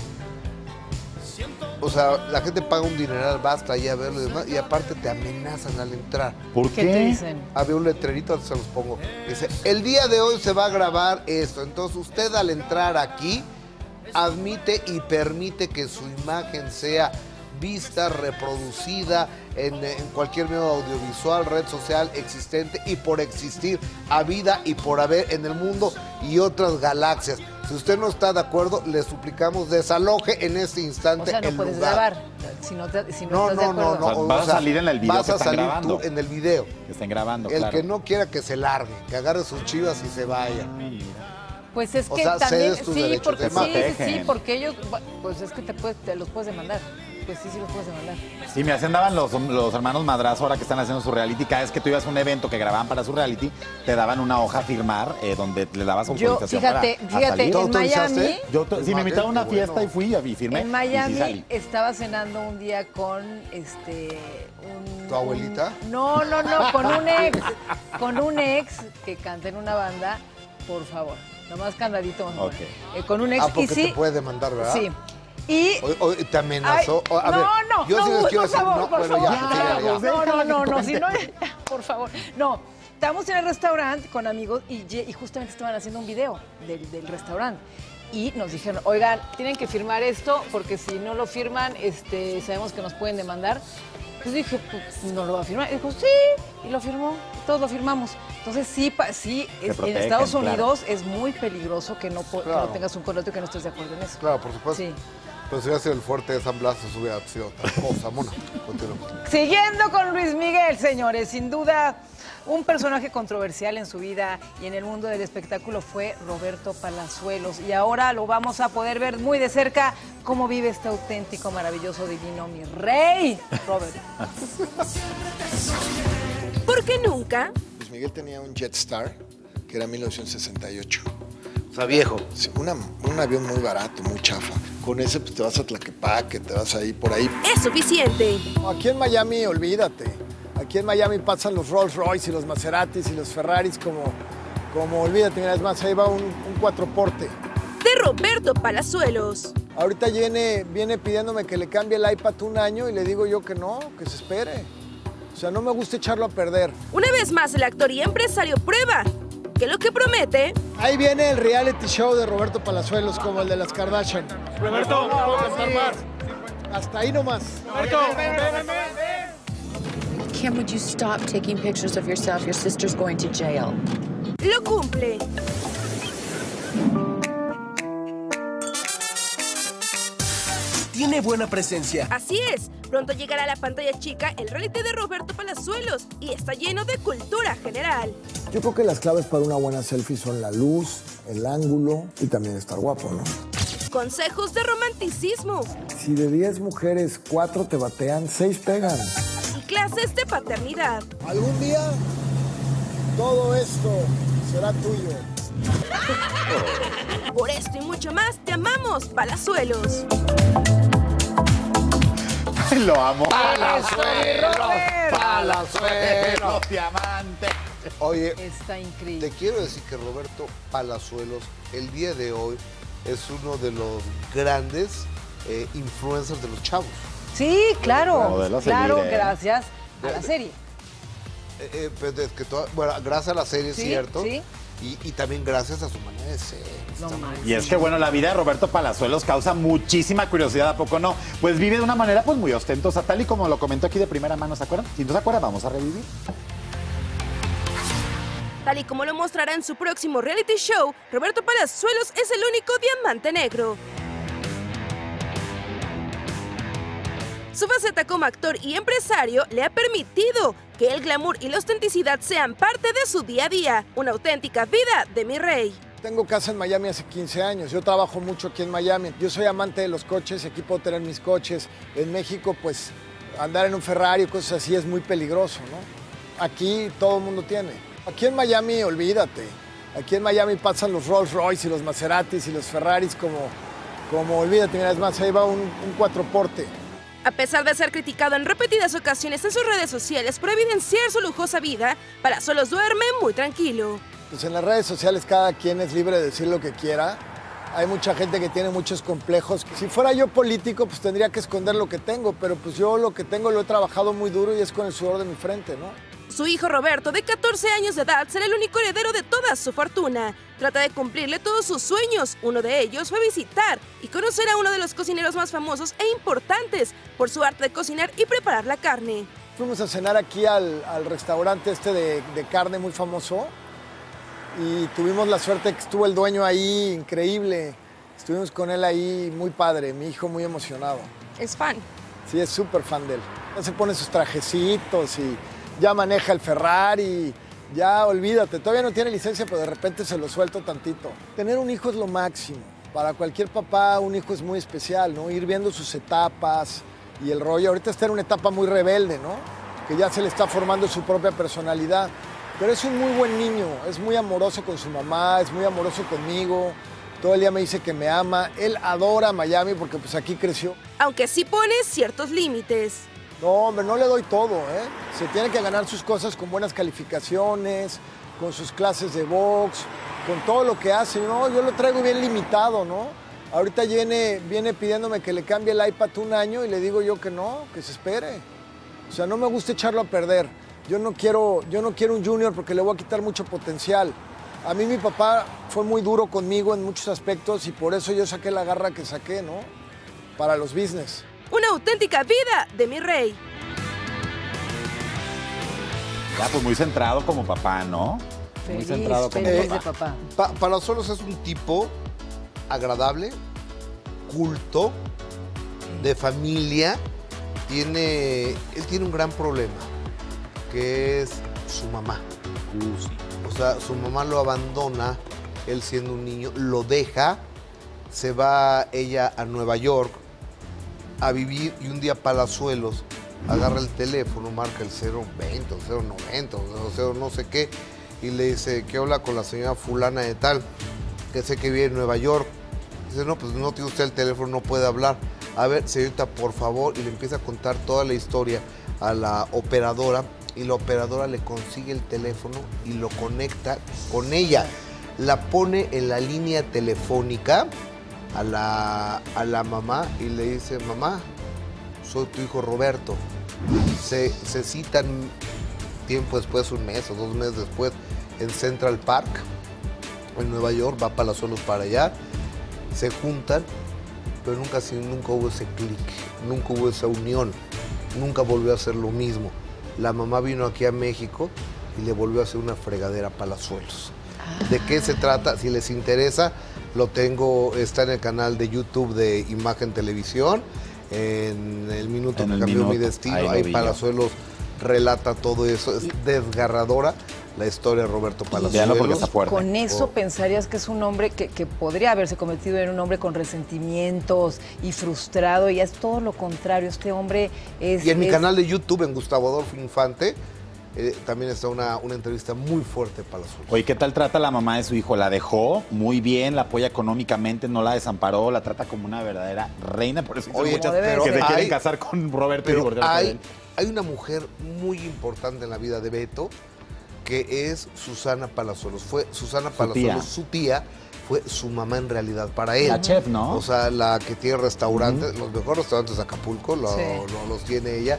o sea, la gente paga un dineral, basta ahí a verlo y demás, y aparte te amenazan al entrar. ¿Por ¿Qué qué? te dicen? Había un letrerito, se los pongo. Dice, el día de hoy se va a grabar esto. Entonces usted al entrar aquí, admite y permite que su imagen sea vista, reproducida en, en cualquier medio audiovisual, red social existente y por existir, a vida y por haber en el mundo y otras galaxias. Si usted no está de acuerdo, le suplicamos desaloje en este O instante sea, no el puedes lugar. grabar si no, te- si no, No, estás de no, no, acuerdo. no. O sea, vas a salir en el video Vas que a están salir grabando. tú en el video. Que estén grabando, El claro. que no quiera que se largue, que agarre sus chivas y se vaya. Pues es O que sea, también, sí, porque de sí, sí, porque ellos, pues es que te, puedes, te los puedes demandar. Pues sí, sí los puedes demandar. Sí, me hacían daban los, los hermanos Madrazo ahora que están haciendo su reality. Cada vez que tú ibas a un evento que grababan para su reality, te daban una hoja a firmar eh, donde le dabas Yo, autorización fíjate, para a fíjate, salir. ¿Tú en autorizaste? Miami, Yo sí, me invitaron a una fiesta y fui y firmé. en y Miami sí estaba cenando un día con este un, ¿Tu abuelita? un- no, no, no, con un ex, con un ex que canta en una banda, por favor. Nomás candadito, a. Eh, con un ex Ah, y porque sí. te puede demandar, ¿verdad? Sí. Y o- te amenazó. Ay, O- a no, ver, no, yo no, sí les quiero por decir, favor, no, por bueno, favor, ya, no, sí, ya, ya. no, no, no, no, si no, por favor, no. Estábamos en el restaurante con amigos y, justamente estaban haciendo un video del, del restaurante. Y nos dijeron, oigan, tienen que firmar esto porque si no lo firman, este, sabemos que nos pueden demandar. Pues dije, pues no lo va a firmar. Y dijo, sí, y lo firmó, todos lo firmamos. Entonces sí, pa- sí, es- en Estados claro. Unidos es muy peligroso que no, po- que no Claro. tengas un contrato y que no estés de acuerdo en eso. Claro, por supuesto. Sí. Pero si hubiera sido el fuerte de San Blas, eso hubiera sido otra cosa. Mona, continuamos. Siguiendo con Luis Miguel, señores, sin duda un personaje controversial en su vida y en el mundo del espectáculo fue Roberto Palazuelos y ahora lo vamos a poder ver muy de cerca cómo vive este auténtico, maravilloso, divino mi rey, Robert. ¿Por qué nunca? Luis Miguel tenía un Jetstar que era 1968. O sea, viejo. Sí, una- un avión muy barato, muy chafa. Con ese pues, te vas a Tlaquepaque, te vas ahí por ahí. Es suficiente. Aquí en Miami, olvídate. Aquí en Miami pasan los Rolls Royce y los Maseratis y los Ferraris como, como olvídate. Mira, es más, ahí va un, un cuatroporte. De Roberto Palazuelos. Ahorita viene, viene pidiéndome que le cambie el iPad un año y le digo yo que no, que se espere. O sea, no me gusta echarlo a perder. Una vez más, el actor y empresario prueba que lo que promete Ahí viene el reality show de Roberto Palazuelos como el de las Kardashian. Roberto, Hasta ahí nomás. Kim, would you stop taking pictures of yourself? Your sister's going to jail. lo cumple. Tiene buena presencia. Así es, pronto llegará a la pantalla chica el reality de Roberto Palazuelos y está lleno de cultura general. Yo creo que las claves para una buena selfie son la luz, el ángulo y también estar guapo, ¿no? Consejos de romanticismo Si de 10 mujeres, 4 te batean, 6 pegan. y clases de paternidad. Algún día todo esto será tuyo. Por esto y mucho más, te amamos, Palazuelos. Lo amo. Palazuelos, Palazuelos. diamante. Oye, Está increíble. te quiero decir que Roberto Palazuelos, el día de hoy, es uno de los grandes eh, influencers de los chavos. Sí, claro, claro, ¿eh? gracias a la serie. Eh, eh, pues, es que toda- bueno, gracias a la serie, es Sí, cierto. sí. Y, y también gracias a su manera de ser. No. Y es que bueno, la vida de Roberto Palazuelos causa muchísima curiosidad, ¿a poco no? Pues vive de una manera pues muy ostentosa, tal y como lo comentó aquí de primera mano, ¿se acuerdan? Si no se acuerdan, vamos a revivir. Tal y como lo mostrará en su próximo reality show, Roberto Palazuelos es el único diamante negro. Su faceta como actor y empresario le ha permitido que el glamour y la autenticidad sean parte de su día a día, una auténtica vida de mi rey. Tengo casa en Miami hace 15 años. Yo trabajo mucho aquí en Miami. Yo soy amante de los coches, aquí puedo tener mis coches. En México, pues andar en un Ferrari cosas así es muy peligroso, ¿no? Aquí todo el mundo tiene. Aquí en Miami, olvídate. Aquí en Miami pasan los Rolls Royce y los Maseratis y los Ferraris como, como olvídate. Mira, es más, ahí va un, un cuatroporte. A pesar de ser criticado en repetidas ocasiones en sus redes sociales por evidenciar su lujosa vida, Palazuelos duerme muy tranquilo. Pues en las redes sociales cada quien es libre de decir lo que quiera. Hay mucha gente que tiene muchos complejos. Si fuera yo político, pues tendría que esconder lo que tengo, pero pues yo lo que tengo lo he trabajado muy duro y es con el sudor de mi frente, ¿no? Su hijo Roberto, de 14 años de edad, será el único heredero de toda su fortuna. Trata de cumplirle todos sus sueños. Uno de ellos fue visitar y conocer a uno de los cocineros más famosos e importantes por su arte de cocinar y preparar la carne. Fuimos a cenar aquí al, al restaurante este de, de carne muy famoso y tuvimos la suerte que estuvo el dueño ahí, increíble. Estuvimos con él ahí, muy padre, mi hijo muy emocionado. Es fan. Sí, es súper fan de él. Ya se pone sus trajecitos y ya maneja el Ferrari. Ya olvídate, todavía no tiene licencia, pero de repente se lo suelto tantito. Tener un hijo es lo máximo. Para cualquier papá, un hijo es muy especial, ¿no? Ir viendo sus etapas y el rollo. Ahorita está en una etapa muy rebelde, ¿no? Que ya se le está formando su propia personalidad. Pero es un muy buen niño, es muy amoroso con su mamá, es muy amoroso conmigo. Todo el día me dice que me ama. Él adora Miami porque pues aquí creció. Aunque sí pone ciertos límites. No, hombre, no le doy todo, ¿eh? Se tiene que ganar sus cosas con buenas calificaciones, con sus clases de box, con todo lo que hace. No, yo lo traigo bien limitado, ¿no? Ahorita viene, viene pidiéndome que le cambie el iPad un año y le digo yo que no, que se espere. O sea, no me gusta echarlo a perder. Yo no quiero, yo no quiero un junior porque le voy a quitar mucho potencial. A mí mi papá fue muy duro conmigo en muchos aspectos y por eso yo saqué la garra que saqué, ¿no? Para los business. Una auténtica vida de mi rey. Ya, pues muy centrado como papá, ¿no? muy centrado como papá. Pa- Palazuelos es un tipo agradable, culto, de familia. Tiene, él tiene un gran problema, que es su mamá. O sea, su mamá lo abandona, él siendo un niño, lo deja, se va ella a Nueva York a vivir y un día Palazuelos agarra el teléfono, marca el 020 o 090 o 0 no sé qué y le dice que habla con la señora fulana de tal, que sé que vive en Nueva York. Dice, no, pues no tiene usted el teléfono, no puede hablar. A ver, señorita, por favor, y le empieza a contar toda la historia a la operadora y la operadora le consigue el teléfono y lo conecta con ella. La pone en la línea telefónica a la, a la mamá y le dice, mamá, soy tu hijo Roberto. Se, se citan tiempo después, un mes o dos meses después, en Central Park, en Nueva York, va Palazuelos para allá, se juntan, pero nunca, nunca hubo ese clic, nunca hubo esa unión, nunca volvió a ser lo mismo. La mamá vino aquí a México y le volvió a hacer una fregadera a Palazuelos. ¿De qué se trata? Si les interesa, lo tengo, está en el canal de YouTube de Imagen Televisión, en el minuto En que el cambió mi minuto, destino, ahí. Palazuelos relata todo eso, es desgarradora la historia de Roberto Palazuelos. Véanlo porque está fuerte. Con eso Oh. pensarías que es un hombre que, que podría haberse convertido en un hombre con resentimientos y frustrado, y es todo lo contrario. Este hombre es. Y en mi canal de YouTube, en Gustavo Adolfo Infante, eh, también está una, una entrevista muy fuerte para Palazuelos. Oye, ¿qué tal trata la mamá de su hijo? ¿La dejó muy bien? ¿La apoya económicamente? ¿No la desamparó? ¿La trata como una verdadera reina? Por eso Oye, muchas pero que se quieren casar con Roberto y Pero de hay, hay una mujer muy importante en la vida de Beto, que es Susana Palazuelos. Fue Susana Su Palazuelos, tía. su tía, fue su mamá en realidad para él. La chef, ¿no? O sea, la que tiene restaurantes, los mejores restaurantes de Acapulco, lo- Sí. lo- los tiene ella.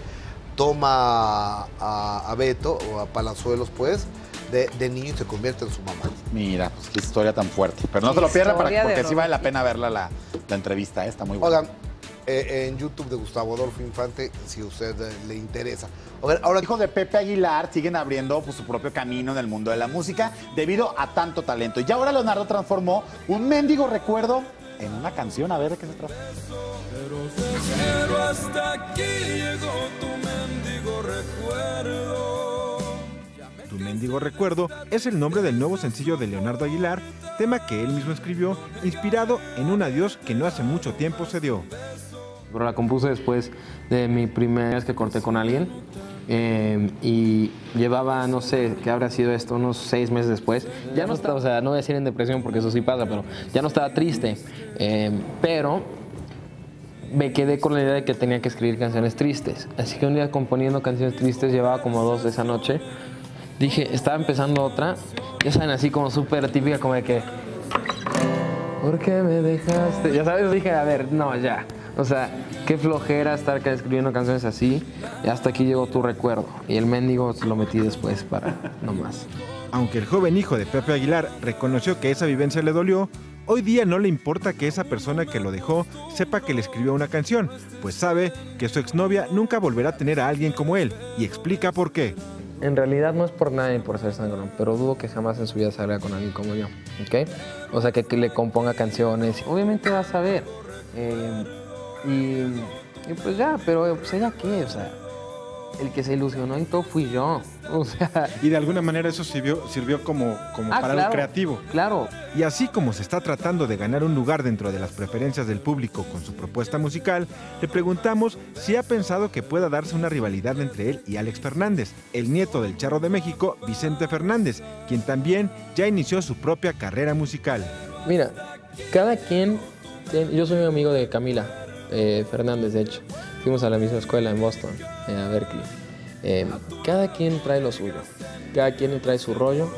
Toma a, a Beto, o a Palazuelos, pues, de, de niño y se convierte en su mamá. Mira, pues qué historia tan fuerte. Pero no se lo para- de porque sí vale la pena verla la, la entrevista. ¿eh? Está muy buena. Oigan, eh, en YouTube de Gustavo Adolfo Infante, si a usted eh, le interesa. Oigan, ahora Hijos de Pepe Aguilar siguen abriendo pues, su propio camino en el mundo de la música debido a tanto talento. Y ahora Leonardo transformó un mendigo recuerdo en una canción. A ver de qué se trata. Pero hasta aquí llegó tu mendigo recuerdo. Tu mendigo Mendigo Recuerdo es el nombre del nuevo sencillo de Leonardo Aguilar, tema que él mismo escribió, inspirado en un adiós que no hace mucho tiempo se dio. Pero la compuse después de mi primera vez que corté con alguien. Eh, y llevaba, no sé, ¿qué habrá sido esto? Unos seis meses después. Ya no estaba, o sea, no voy a decir en depresión porque eso sí pasa, pero ya no estaba triste. eh, pero me quedé con la idea de que tenía que escribir canciones tristes. Así que un día componiendo canciones tristes, llevaba como dos de esa noche. Dije, estaba empezando otra, ya saben, así como súper típica, como de que, ¿por qué me dejaste? Ya sabes, dije, a ver, no, ya. O sea, qué flojera estar escribiendo canciones así. Y hasta aquí llegó tu recuerdo. Y el mendigo lo metí después para no más. Aunque el joven hijo de Pepe Aguilar reconoció que esa vivencia le dolió, hoy día no le importa que esa persona que lo dejó sepa que le escribió una canción, pues sabe que su exnovia nunca volverá a tener a alguien como él y explica por qué. En realidad no es por nada ni por ser sangrón, pero dudo que jamás en su vida salga con alguien como yo, ¿ok? O sea, que, que le componga canciones. Obviamente va a saber. eh, y, pues ya, pero pues ella qué, o sea, el que se ilusionó y todo fui yo. O sea, Y de alguna manera eso sirvió, sirvió como, como Ah, para claro, algo creativo. Claro. Y así como se está tratando de ganar un lugar dentro de las preferencias del público con su propuesta musical, le preguntamos si ha pensado que pueda darse una rivalidad entre él y Alex Fernández, el nieto del charro de México, Vicente Fernández, quien también ya inició su propia carrera musical. Mira, cada quien. tiene- yo soy un amigo de Camila eh, Fernández, de hecho. Fuimos a la misma escuela en Boston, eh, a Berkeley. Eh, cada quien trae lo suyo. Cada quien trae su rollo.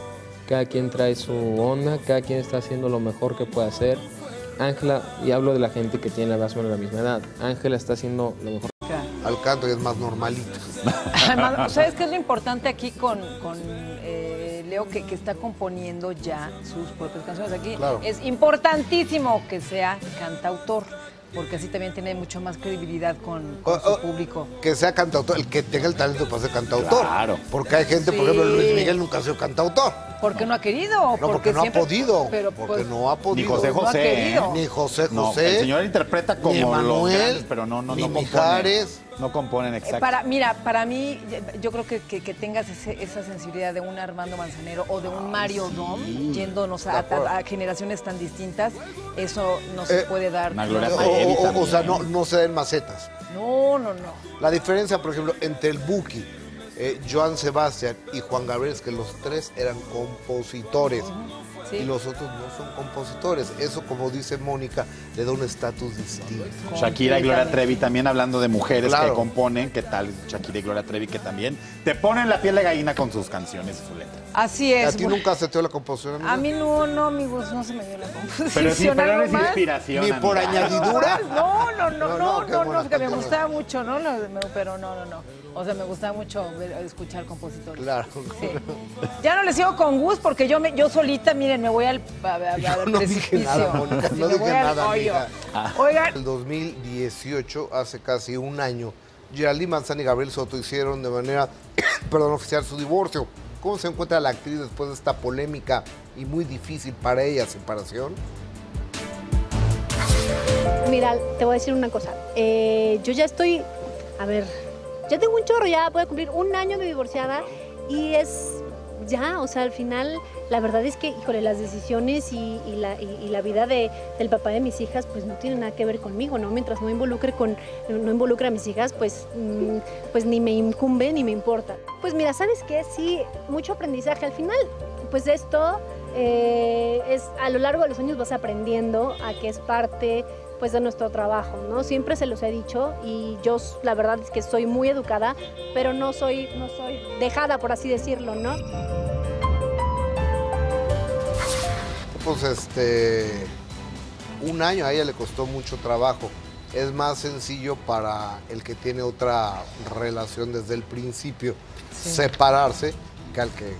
Cada quien trae su onda. Cada quien está haciendo lo mejor que puede hacer. Ángela, y hablo de la gente que tiene más o menos la misma edad. Ángela está haciendo lo mejor. Al canto y es más normalito. Además, ¿sabes qué es lo importante aquí con, con, eh, Leo que, que está componiendo ya sus propias canciones? Aquí Claro. es importantísimo que sea cantautor, porque así también tiene mucho más credibilidad con, con Oh, su público. Que sea cantautor, el que tenga el talento para ser cantautor. Claro. Porque hay gente, por ejemplo, Luis Miguel nunca ha sido cantautor. Porque no ha querido. No, porque no ha podido. Pero, porque pues, no ha podido. Ni José No ha José. ¿eh? Ni José No, José. el señor interpreta como grandes, pero no, no, ni no. Mijares. No componen Eh, exacto. Para, mira, para mí, yo creo que, que- que tengas ese- esa sensibilidad de un Armando Manzanero o de un Mario Dom, yéndonos a, acuerdo. a- a generaciones tan distintas, eso no se Eh, puede dar. Una Gloria O, Trevi o- o- o sea, también. no, no se den macetas. No, no, no. La diferencia, por ejemplo, entre el Buki, eh, Joan Sebastián y Juan Gabriel es que los tres eran compositores. Sí. Y los otros no son compositores. Eso, como dice Mónica, le da un estatus distinto. Shakira y Gloria Trevi también hablando de mujeres Claro. que componen, ¿qué tal Shakira y Gloria Trevi que también te ponen la piel de gallina con sus canciones y sus letras? Así ¿A es. ti bueno. nunca se te dio la composición? amiga? A mí no, no, amigos, no se me dio la composición. Inspiración. Ni por amiga. añadidura. No, no, no, No, no, no, no, que me gustaba mucho, ¿no? Pero no, no, no. O sea, me gustaba mucho ver- escuchar compositores. Claro. Sí. Ya no le sigo con Gus porque yo me, yo solita, miren, me voy al, a- a- al Yo no dije nada, Mónica, Sí, no me dije voy al nada, amiga. Oigan, El 2018, hace casi un año, Geraldine Manzana y Gabriel Soto hicieron de manera, perdón, oficial su divorcio. ¿Cómo se encuentra la actriz después de esta polémica y muy difícil para ella separación? Mira, te voy a decir una cosa. Eh, yo ya estoy, a ver, ya tengo un chorro, ya voy a cumplir un año de divorciada y es ya, o sea, al final la verdad es que, híjole, las decisiones y, la, vida de, del papá de mis hijas pues no tienen nada que ver conmigo, ¿no? Mientras no involucre, con, no involucre a mis hijas, pues, mm, pues ni me incumbe ni me importa. Pues mira, ¿sabes qué? Sí, mucho aprendizaje. Al final, pues esto eh, es a lo largo de los años vas aprendiendo a que es parte pues de nuestro trabajo, ¿no? Siempre se los he dicho y yo la verdad es que soy muy educada, pero no soy no soy dejada por así decirlo, ¿no? Pues este, un año a ella le costó mucho trabajo. Es más sencillo para el que tiene otra relación desde el principio separarse que al que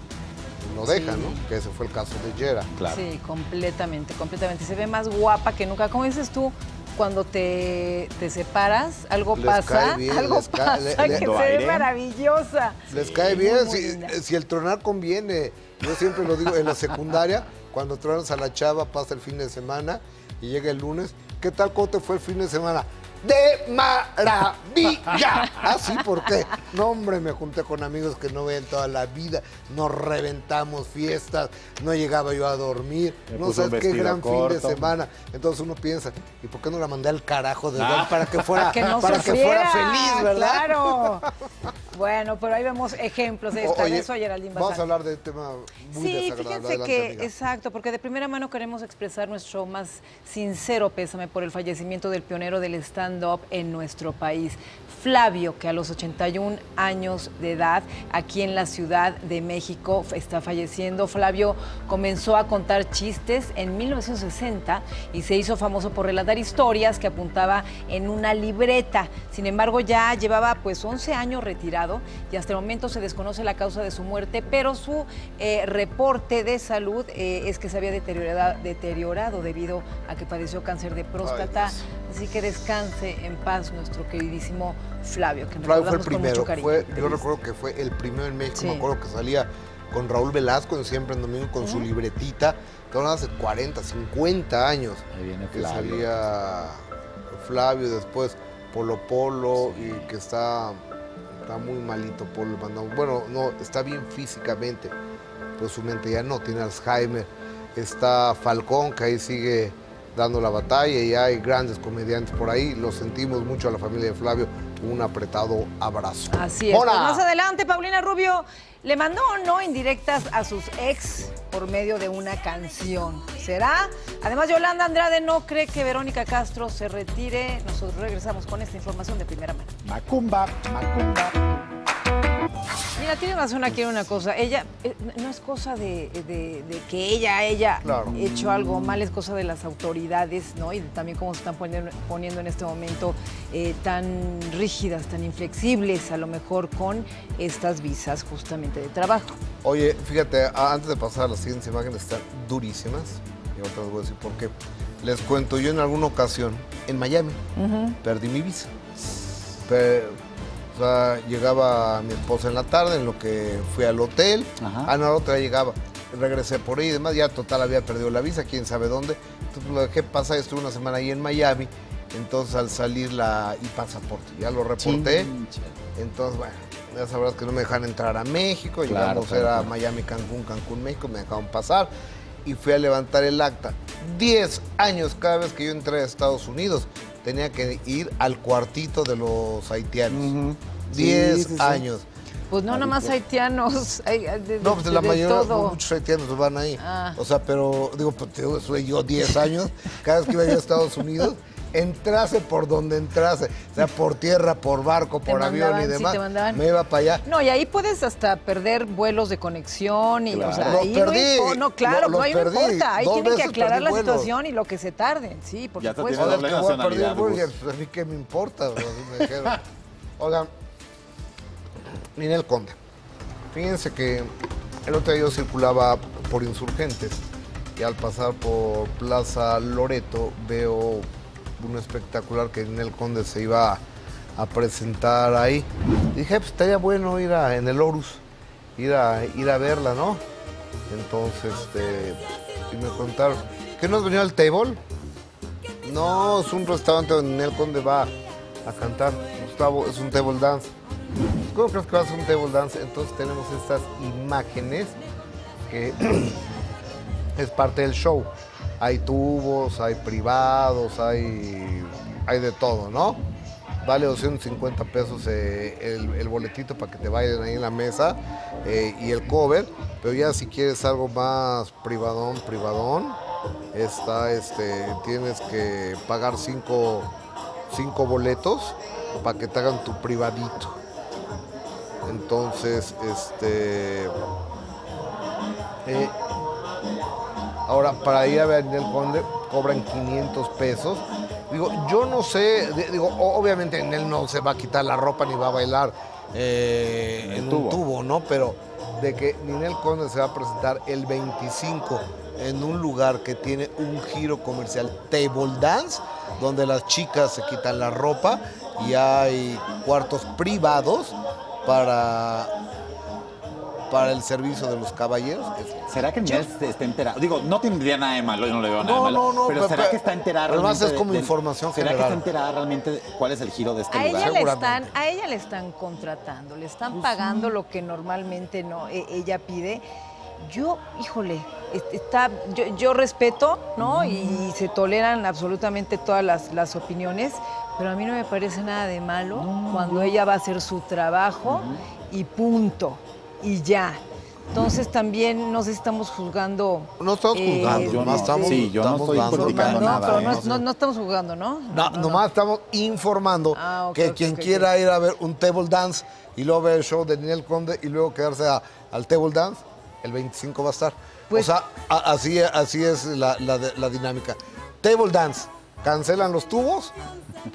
lo deja, Sí. ¿no? Que ese fue el caso de Yera. Sí, completamente, completamente. Se ve más guapa que nunca. Como dices tú, cuando te, te separas, algo Les pasa, cae bien, algo pasa le- que le- se ¿Do ve maravillosa. Les Sí, cae bien, muy si, si el tronar conviene. Yo siempre lo digo, en la secundaria, cuando tronas a la chava, pasa el fin de semana y llega el lunes. ¿Qué tal cómo te fue el fin de semana? De maravilla. Así porque, no hombre, me junté con amigos que no ven toda la vida, nos reventamos fiestas, no llegaba yo a dormir, Me no sabes qué gran fin de semana. Entonces uno piensa, ¿y por qué no la mandé al carajo de Ah. para que fuera, que no para que fuera feliz, verdad? Claro. Bueno, pero ahí vemos ejemplos de esta. oye, eso, Geraldine vamos a hablar de tema muy Sí, fíjense Adelante, que, amiga. exacto, porque de primera mano queremos expresar nuestro más sincero pésame por el fallecimiento del pionero del stand-up en nuestro país, Flavio, que a los 81 años de edad, aquí en la Ciudad de México, está falleciendo. Flavio comenzó a contar chistes en 1960 y se hizo famoso por relatar historias que apuntaba en una libreta. Sin embargo, ya llevaba pues 11 años retirado y hasta el momento se desconoce la causa de su muerte, pero su eh, reporte de salud eh, es que se había deteriorado, deteriorado debido a que padeció cáncer de próstata. Así que descanse en paz nuestro queridísimo Flavio, que nos Flavio fue el primero. mucho cariño. Fue, yo recuerdo que fue el primero en México. Sí. Me acuerdo que salía con Raúl Velasco en Siempre en Domingo con su libretita. Que hace 40, 50 años. Ahí viene que Flavio. salía Flavio, después Polo Polo y que está, está muy malito Polo. Bueno, no, está bien físicamente, pero su mente ya no, tiene Alzheimer. Está Falcón, que ahí sigue dando la batalla y hay grandes comediantes por ahí. Lo sentimos mucho a la familia de Flavio. Un apretado abrazo. Así es. Hola. Pues más adelante, Paulina Rubio le mandó o no indirectas a sus ex por medio de una canción. ¿Será? Además, Yolanda Andrade no cree que Verónica Castro se retire. Nosotros regresamos con esta información de primera mano. Macumba, macumba. Mira, tiene razón aquí en una cosa. Ella, eh, no es cosa de, de- de que ella haya Claro. hecho algo mal, es cosa de las autoridades, ¿no? Y también cómo se están poniendo, poniendo en este momento eh, tan rígidas, tan inflexibles, a lo mejor con estas visas justamente de trabajo. Oye, fíjate, antes de pasar a las siguientes imágenes, están durísimas. Y ahorita les voy a decir por qué. Les cuento, yo en alguna ocasión, en Miami, perdí mi visa. Pe- o sea, llegaba mi esposa en la tarde, en lo que fui al hotel. Ah, no, la otra llegaba. Regresé por ahí y demás. Ya total había perdido la visa, quién sabe dónde. Entonces lo dejé pasar, estuve una semana ahí en Miami. Entonces al salir la y pasaporte, ya lo reporté. Entonces, bueno, ya sabrás que no me dejan entrar a México. Claro, Llegamos claro, era claro. Miami, Cancún, Cancún, México, me dejaron pasar. Y fui a levantar el acta. Diez años cada vez que yo entré a Estados Unidos tenía que ir al cuartito de los haitianos. Sí, Diez sí, sí. años. Pues no, nomás haitianos, hay de, de- No, pues de la de mayoría, todo. muchos haitianos van ahí. Ah. O sea, pero digo, pues te digo, soy yo 10 años, cada vez que iba yo a Estados Unidos, entrase por donde entrase, o sea, por tierra, por barco, Te por avión mandaban, y sí, demás, te mandaban. me iba para allá. No, y ahí puedes hasta perder vuelos de conexión y, o sea, Los ahí perdí, no, claro, lo- no, ahí no importa, ahí tienen que aclarar la vuelos. situación y lo que se tarden, sí, por Ya supuesto. tiene Oigan, que voy a perder el burger, pues a mí qué me importa, o sea, así me dijeron. Oigan, Ninel Conde, fíjense que el otro día yo circulaba por Insurgentes y al pasar por Plaza Loreto veo un espectacular que Ninel Conde se iba a presentar ahí. Dije, pues estaría bueno ir a, en el Horus, ir a, ir a verla, ¿no? Entonces, este, y me contaron, ¿que no has venido al table? No, es un restaurante donde Ninel Conde va a cantar. Gustavo, es un table dance. ¿Cómo crees que va a ser un table dance? Entonces tenemos estas imágenes que es parte del show. Hay tubos, hay privados, hay, hay de todo, ¿no? Vale 250 pesos eh, el, el boletito para que te vayan ahí en la mesa eh, y el cover. Pero ya si quieres algo más privadón, privadón, está, este, tienes que pagar cinco, cinco boletos para que te hagan tu privadito. Entonces, este. eh, ahora, para ir a ver el Conde cobran 500 pesos. Digo, yo no sé, digo, obviamente en él no se va a quitar la ropa ni va a bailar eh, en un tubo, ¿no? Pero de que Ninel Conde se va a presentar el 25 en un lugar que tiene un giro comercial table dance, donde las chicas se quitan la ropa y hay cuartos privados para para el servicio de los caballeros. ¿Será que se está enterado? Digo, no tendría nada de malo, yo no le veo nada No, de malo. no, no, Pero pe- ¿será que está enterada además realmente es como de- información ¿Será que está enterada realmente de cuál es el giro de este A lugar? ella, le están, a ella le están contratando, le están pagando lo que normalmente no e- ella pide. Yo, híjole, es- está, yo, yo respeto, ¿no? Y, se toleran absolutamente todas las, las opiniones, pero a mí no me parece nada de malo cuando ella va a hacer su trabajo y punto, y ya. Entonces también no sé si estamos juzgando. No estamos eh, juzgando, yo nomás no. estamos, Sí, yo no estamos estoy dando- criticando no, nada, pero ¿eh? no, no- no estamos jugando, ¿no? No, nomás estamos informando Ah, que quien quiera ir a ver un table dance y luego ver el show de Ninel Conde y luego quedarse a- al table dance, el 25 va a estar. Pues o sea, a- así, así es la, la de- la dinámica. Table dance, cancelan los tubos,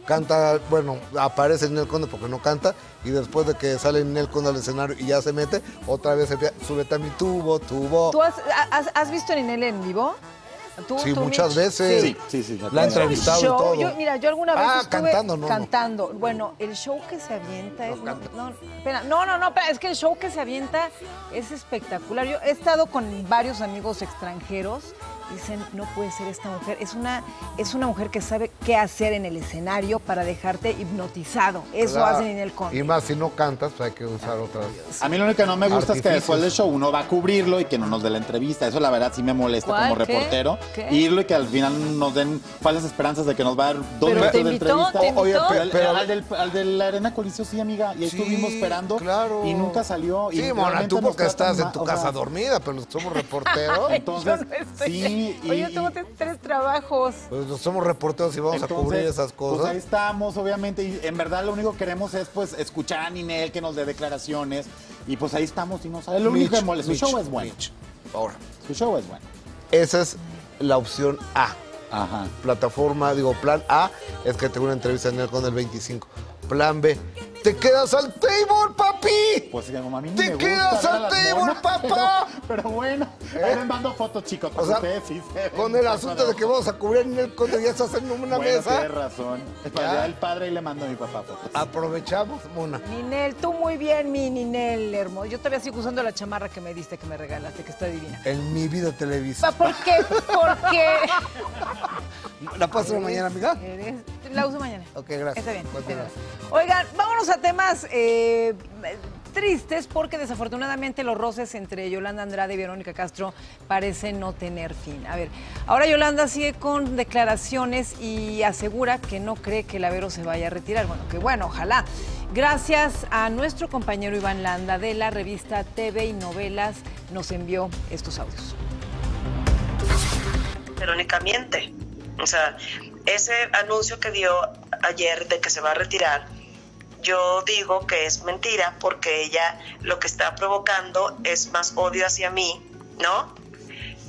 canta, bueno, aparece Ninel Conde porque no canta y después de que sale Ninel Conde al escenario y ya se mete, otra vez empieza, súbete a mi tubo, tubo. ¿Tú has, has- has visto a Ninel en vivo? ¿Tú, Sí, tú, muchas Mitch? veces. Sí, sí, sí. La he entrevistado y Show, todo. yo- mira, yo alguna vez Ah, estuve cantando, no, no. cantando. Bueno, el show que se avienta es. No, no, espera, no, no, no, espera, es que el show que se avienta es espectacular. Yo he estado con varios amigos extranjeros. Dicen, no puede ser esta mujer. Es una, es una mujer que sabe qué hacer en el escenario para dejarte hipnotizado. Eso Claro. hace Ninel Conde. Y más si no cantas, pues hay que usar otras. A mí lo único que no me gusta es que después del show uno va a cubrirlo y que no nos dé la entrevista. Eso la verdad sí me molesta ¿Cuál? como reportero. ¿Qué? Irlo y que al final nos den falsas esperanzas de que nos va a dar dos minutos de invitó, entrevista. te invitó. Oye, pero, al- pero- al, del, al de la Arena Coliseo sí, amiga. Y ahí Sí, estuvimos esperando. claro. Y nunca salió. y Sí, Mona, realmente tú porque estás en tu casa dormida, pero somos reporteros. Entonces, estoy- sí, y- Oye, yo y- tengo tres, tres trabajos. Pues somos reporteros y vamos a cubrir esas Pues cosas. ahí estamos, obviamente, y en verdad lo único que queremos es pues escuchar a Ninel que nos dé declaraciones y pues ahí estamos y no sabe. Lo único que molesta, su show es bueno. Mitch, ahora, Su show es bueno. esa es la opción A. Ajá. Plataforma, digo, plan A es que tengo una entrevista en el con el 25. Plan B, te quedas al table, papi. Pues como a mí ¡Te me quedas al table, monas, papá! Pero, pero bueno, ahí les mando fotos, chicos, para O sea, que ustedes sí se Con el asunto de que vamos a cubrir en el conde ya estás en una Bueno, mesa. tienes razón. Es para el padre y le mando a mi papá fotos. Aprovechamos, Mona. Ninel, tú muy bien, mi Ninel, hermoso. Yo todavía sigo usando la chamarra que me diste, que me regalaste, que está divina. En mi vida televisa. ¿Por qué? Porque ¿La paso mañana, amiga? eres- la uso mañana. Ok, gracias. Está bien. Continúa. Oigan, vámonos a temas eh, tristes porque desafortunadamente los roces entre Yolanda Andrade y Verónica Castro parecen no tener fin. A ver, ahora Yolanda sigue con declaraciones y asegura que no cree que la Vero se vaya a retirar. Bueno, que bueno, ojalá. Gracias a nuestro compañero Iván Landa de la revista TV y Novelas nos envió estos audios. Verónica miente. O sea, ese anuncio que dio ayer de que se va a retirar, yo digo que es mentira porque ella lo que está provocando es más odio hacia mí, ¿no?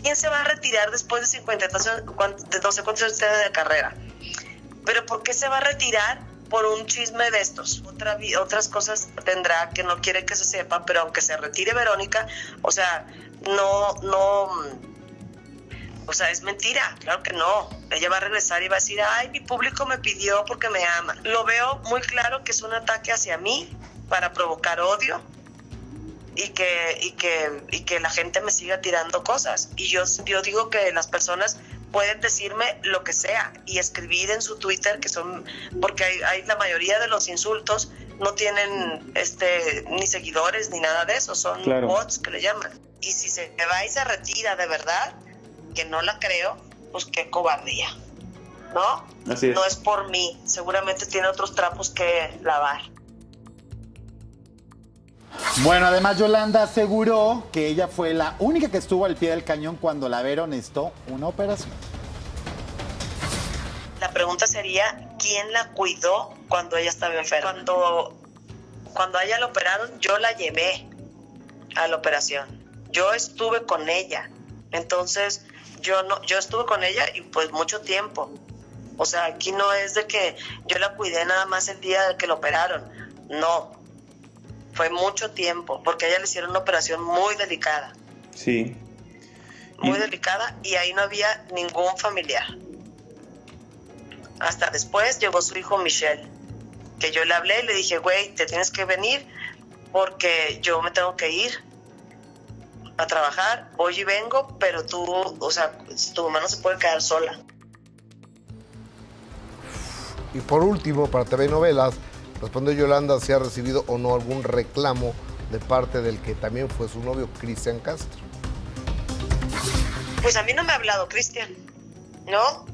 ¿Quién se va a retirar después de 50, entonces, cuán- de no sé cuántos años tiene de carrera? Pero ¿por qué se va a retirar por un chisme de estos? Otra, otras cosas tendrá que no quiere que se sepa, pero aunque se retire Verónica, o sea, no, no, o sea, es mentira, claro que no. Ella va a regresar y va a decir, ay, mi público me pidió porque me ama. Lo veo muy claro que es un ataque hacia mí para provocar odio y que, y que, y que la gente me siga tirando cosas. Y yo, yo digo que las personas pueden decirme lo que sea y escribir en su Twitter, que son, porque hay, hay la mayoría de los insultos no tienen este ni seguidores ni nada de eso, son Claro. bots que le llaman. Y si se va y se retira de verdad, que no la creo, pues qué cobardía. ¿No? Así es. No es por mí, seguramente tiene otros trapos que lavar. Bueno, además Yolanda aseguró que ella fue la única que estuvo al pie del cañón cuando la Vero necesitó una operación. La pregunta sería, ¿quién la cuidó cuando ella estaba enferma? Cuando, cuando a ella la operaron, yo la llevé a la operación. Yo estuve con ella. Entonces, yo no, yo estuve con ella y pues mucho tiempo. O sea, aquí no es de que yo la cuidé nada más el día que la operaron. No. Fue mucho tiempo, porque a ella le hicieron una operación muy delicada. Sí. muy delicada y ahí no había ningún familiar. Hasta después llegó su hijo Michelle, que yo le hablé y le dije, güey, te tienes que venir porque yo me tengo que ir. A trabajar, voy y vengo, pero tú, o sea, tu mamá no se puede quedar sola. Y por último, para TV Novelas, respondió Yolanda si ha recibido o no algún reclamo de parte del que también fue su novio, Cristian Castro. Pues a mí no me ha hablado Cristian, ¿no?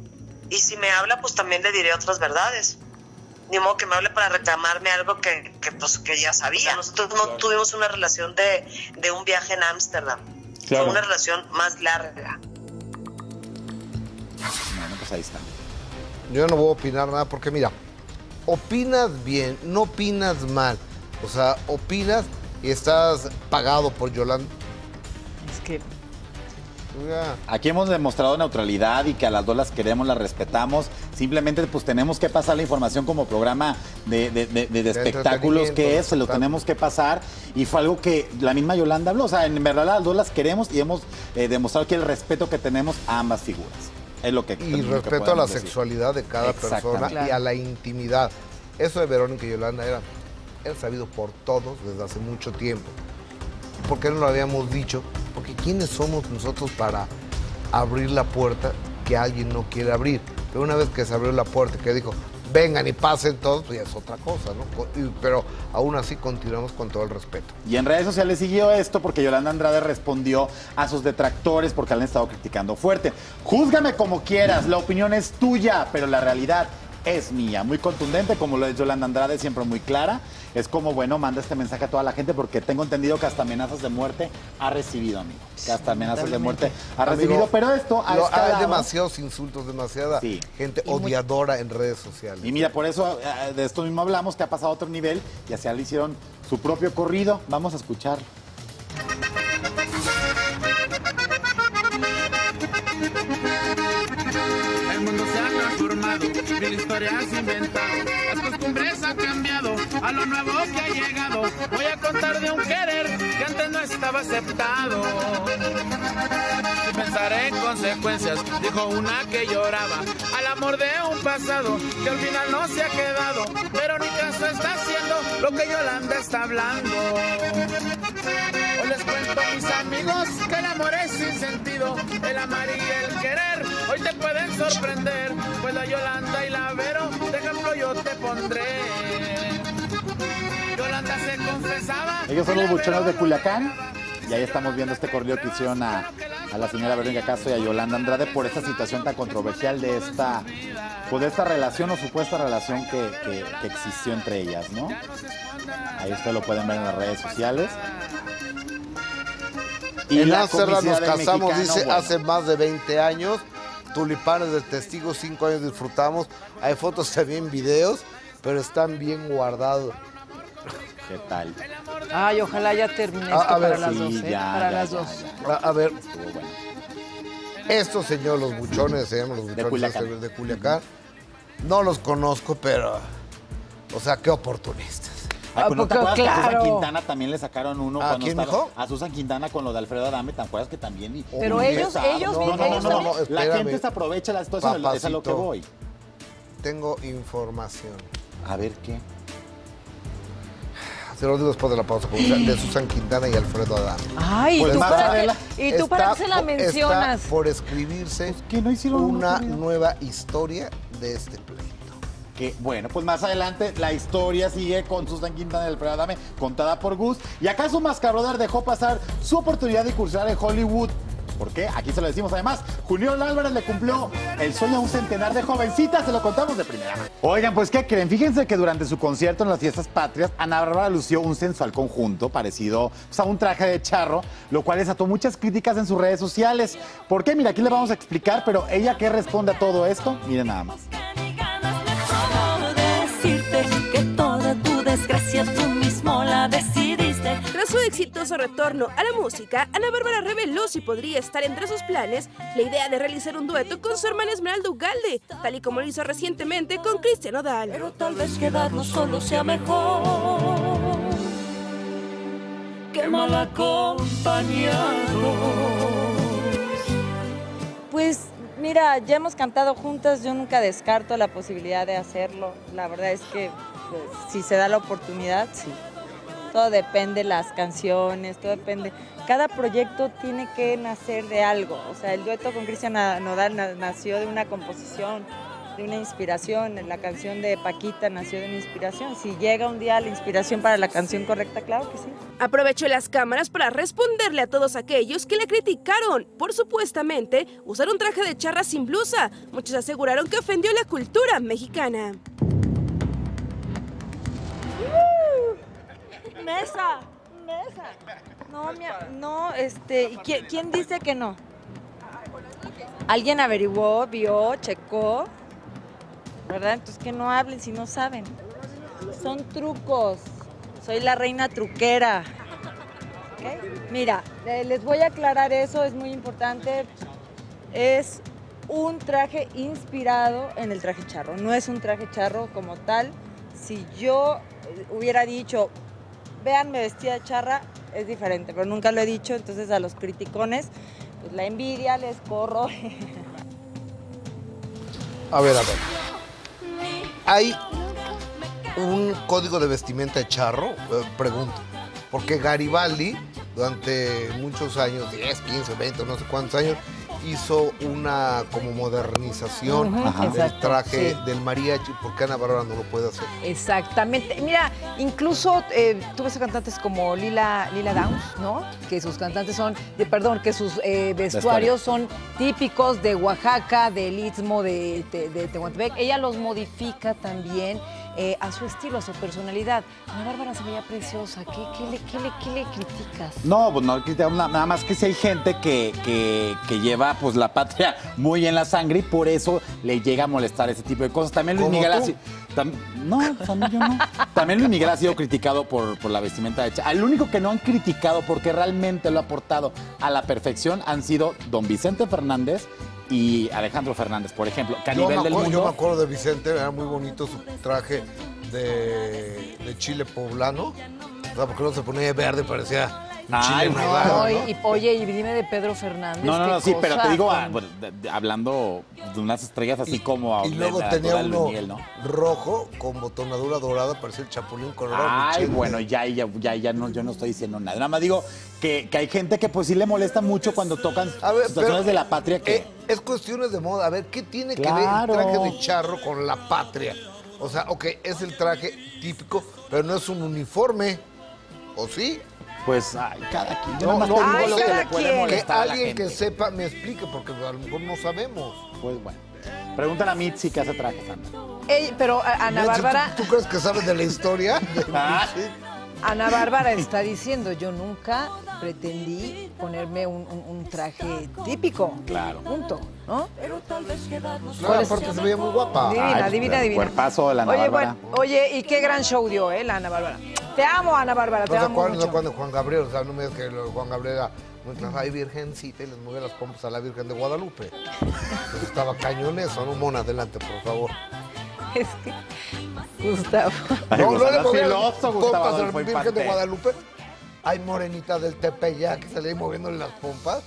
Y si me habla, pues también le diré otras verdades. Ni modo que me hable para reclamarme algo que, que, pues, que ya sabía. Nosotros no tuvimos una relación de, de un viaje en Ámsterdam. Claro. Fue una relación más larga. Bueno, pues ahí está. Yo no voy a opinar nada porque mira, opinas bien, no opinas mal. O sea, opinas y estás pagado por Yolanda. Es que Aquí hemos demostrado neutralidad y que a las dos las queremos, las respetamos. Simplemente pues tenemos que pasar la información como programa de, de- de- de- de espectáculos que es, se lo tenemos que pasar. Y fue algo que la misma Yolanda habló. O sea, en verdad las dos las queremos y hemos eh, demostrado que el respeto que tenemos a ambas figuras. Es lo que Y que respeto a la decir. sexualidad de cada persona y a la intimidad. Eso de Verónica y Yolanda era, era sabido por todos desde hace mucho tiempo. ¿Por qué no lo habíamos dicho? Porque ¿quiénes somos nosotros para abrir la puerta que alguien no quiere abrir? Pero una vez que se abrió la puerta, que dijo, vengan y pasen todos, pues ya es otra cosa, ¿no? Pero aún así continuamos con todo el respeto. Y en redes sociales siguió esto porque Yolanda Andrade respondió a sus detractores porque han estado criticando fuerte. Júzgame como quieras, la opinión es tuya, pero la realidad es mía. Muy contundente, como lo es Yolanda Andrade, siempre muy clara. Es como, bueno, manda este mensaje a toda la gente porque tengo entendido que hasta amenazas de muerte ha recibido, amigo. Que hasta amenazas de muerte ha Amigo, recibido, pero esto ha lo- Hay demasiados insultos, demasiada gente Y muy- odiadora en redes sociales. Y mira, por eso eh, de esto mismo hablamos, que ha pasado a otro nivel y así le hicieron su propio corrido. Vamos a escuchar. Transformado, mil historias inventado, las costumbres han cambiado, a lo nuevo que ha llegado. Voy a contar de un querer que antes no estaba aceptado. Y pensaré en consecuencias, dijo una que lloraba, al amor de un pasado que al final no se ha quedado. Pero ni caso está haciendo lo que Yolanda está hablando. Hoy les cuento a mis amigos que el amor es sin sentido, el amar y el querer. Hoy te pueden sorprender, pues la Yolanda y la Vero, de ejemplo yo te pondré. Yolanda se confesaba. Ellos son los buchones de Culiacán. Y ahí estamos viendo este corrido que hicieron a, a la señora Verónica Castro y a Yolanda Andrade por esta situación tan controversial de esta, pues de esta relación o supuesta relación que, que- que existió entre ellas, ¿no? Ahí ustedes lo pueden ver en las redes sociales. en la Ámsterdam nos casamos, mexicano, dice, bueno. hace más de 20 años. Tulipanes de testigos, cinco años disfrutamos. Hay fotos también, videos, pero están bien guardados. ¿Qué tal? Ay, ojalá ya termine A- esto a ver, para las sí, dos, ¿eh? ya, para ya, las ya, dos. A, a ver, estos señores, los buchones, se llaman los buchones Culiacán. de Culiacán. No los conozco, pero, o sea, qué oportunistas. Ay, pues, ¿no te acuerdas que a Susan. Quintana también le sacaron uno ¿A cuando quién, estaba-? A Susan Quintana con lo de Alfredo Adame, ¿te acuerdas que también? Pero ellos- pesado. ellos no, no, no, ellos no, no. La gente se aprovecha la situación, es a lo que Papacito. voy. Tengo información. A ver qué. Se los digo después de la pausa comercial, de Susan Quintana y Alfredo Adame. Ay, ¿y Pues tú para y tú para qué se la por- mencionas? Está por escribirse una nueva historia de este pleito. Que, bueno, pues más adelante la historia sigue con Susan Quintana Alfredo Adame, contada por Gus. Y acaso Mascaroder dejó pasar su oportunidad de incursionar en Hollywood. ¿Por qué? Aquí se lo decimos. Además, Julián Álvarez le cumplió el sueño a un centenar de jovencitas. Se lo contamos de primera mano. Oigan, pues, ¿qué creen? Fíjense que durante su concierto en las fiestas patrias, Ana Bárbara lució un sensual conjunto parecido pues, a un traje de charro, lo cual desató muchas críticas en sus redes sociales. ¿Por qué? Mira, aquí le vamos a explicar, pero ella, ¿qué responde a todo esto? Miren nada más. Desgracia tú mismo la decidiste. Tras su exitoso retorno a la música, Ana Bárbara reveló si podría estar entre sus planes la idea de realizar un dueto con su hermana Esmeralda Ugalde, tal y como lo hizo recientemente con Cristian Odal. Pero tal vez quedarnos solo sea mejor que mal acompañados. Pues mira, ya hemos cantado juntas, yo nunca descarto la posibilidad de hacerlo. La verdad es que si se da la oportunidad, sí. todo depende de las canciones, todo depende. Cada proyecto tiene que nacer de algo. O sea, el dueto con Cristian Nodal na- nació de una composición, de una inspiración. La canción de Paquita nació de una inspiración. Si llega un día la inspiración para la canción correcta, claro que sí. Aprovechó las cámaras para responderle a todos aquellos que le criticaron por supuestamente usar un traje de charra sin blusa. Muchos aseguraron que ofendió la cultura mexicana. Mesa, mesa. No, mi no, este, ¿y quién, dice que no? Alguien averiguó, vio, checó, ¿verdad? Entonces que no hablen si no saben. Son trucos. Soy la reina truquera. ¿ok? Mira, eh, les voy a aclarar eso, es muy importante. Es un traje inspirado en el traje charro, no es un traje charro como tal. Si yo hubiera dicho, véanme vestida de charra, es diferente, pero nunca lo he dicho, entonces a los criticones, pues la envidia les corro. A ver, a ver. ¿Hay un código de vestimenta de charro? Eh, pregunto. Porque Garibaldi, durante muchos años, 10, 15, 20, no sé cuántos años, hizo una como modernización del exacto, traje sí. del mariachi. ¿Por qué Ana Bárbara no lo puede hacer? Exactamente. Mira, incluso eh, tú ves a cantantes como Lila, Lila Downs, ¿no? Que sus cantantes son, de, perdón, que sus eh, vestuarios son típicos de Oaxaca, del Istmo, de, de, de Tehuantepec. Ella los modifica también eh, a su estilo, a su personalidad. Ana Bárbara se veía preciosa. ¿Qué, qué le, qué le- qué le criticas? No, pues no criticamos nada, más que si hay gente que, que- que lleva pues la patria muy en la sangre y por eso le llega a molestar ese tipo de cosas. También Luis ¿Como Miguel si- tam- no, también yo no. También Luis Miguel ha sido criticado por, por la vestimenta de Cha- El único que no han criticado porque realmente lo ha aportado a la perfección han sido don Vicente Fernández y Alejandro Fernández, por ejemplo, que a Yo nivel me, del acuerdo, mundo... yo me acuerdo de Vicente, era muy bonito su traje de, de chile poblano. O sea, porque no se ponía verde, parecía un chile No, ¿no? y- y- oye, y dime de Pedro Fernández. No, no, no, sí, pero te digo, con- ah, bueno, de- de- hablando de unas estrellas así como a Y luego la tenía altura de Luis uno Miguel, ¿no? rojo con botonadura dorada, parecía el chapulín colorado. Ay, Michelle. bueno, ya, ya, ya, ya no, yo no estoy diciendo nada. Nada más digo que, que hay gente que pues sí le molesta mucho cuando tocan A ver, situaciones pero, de la patria que... eh, es cuestiones de moda. A ver, ¿qué tiene Claro. que ver el traje de charro con la patria? O sea, ok, es el traje típico, pero no es un uniforme. ¿O sí? Pues ay, cada quien. Yo No, no, no que le puede Que molestar a la alguien que gente. sepa me explique, porque a lo mejor no sabemos. Pues bueno. Pregúntale a Mitzi qué hace traje, Sandra. Ey, pero a- Ana Mitzi, Bárbara, ¿Tú, tú crees que sabes de la historia? Ah, Ana Bárbara está diciendo, yo nunca pretendí ponerme un, un- un traje típico. Claro. Punto, ¿no? No, aparte se veía muy guapa. Divina, Ay, divina, el divina. cuerpazo de la Ana oye, Bárbara. bueno, oye, y qué gran show dio, ¿eh, la Ana Bárbara. Te amo, Ana Bárbara, te ¿No amo mucho. cuando Juan Gabriel, o sea, no me digas que Juan Gabriel era, mientras hay virgencita y les mueve las pompas a la Virgen de Guadalupe? Entonces estaba cañón eso, no mona, adelante, por favor. Es que, Gustavo. Ay, no, no le filoso, Gustavo pompas Virgen de. Guadalupe. Hay morenita del Tepeyac que salía ahí moviéndole las pompas.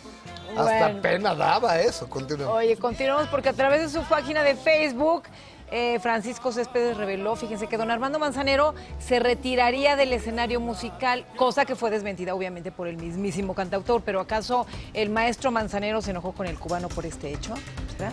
Hasta pena daba eso, continúa. Oye, continuamos porque a través de su página de Facebook, eh, Francisco Céspedes reveló, fíjense que don Armando Manzanero se retiraría del escenario musical, cosa que fue desmentida obviamente por el mismísimo cantautor, pero ¿acaso el maestro Manzanero se enojó con el cubano por este hecho? ¿Será?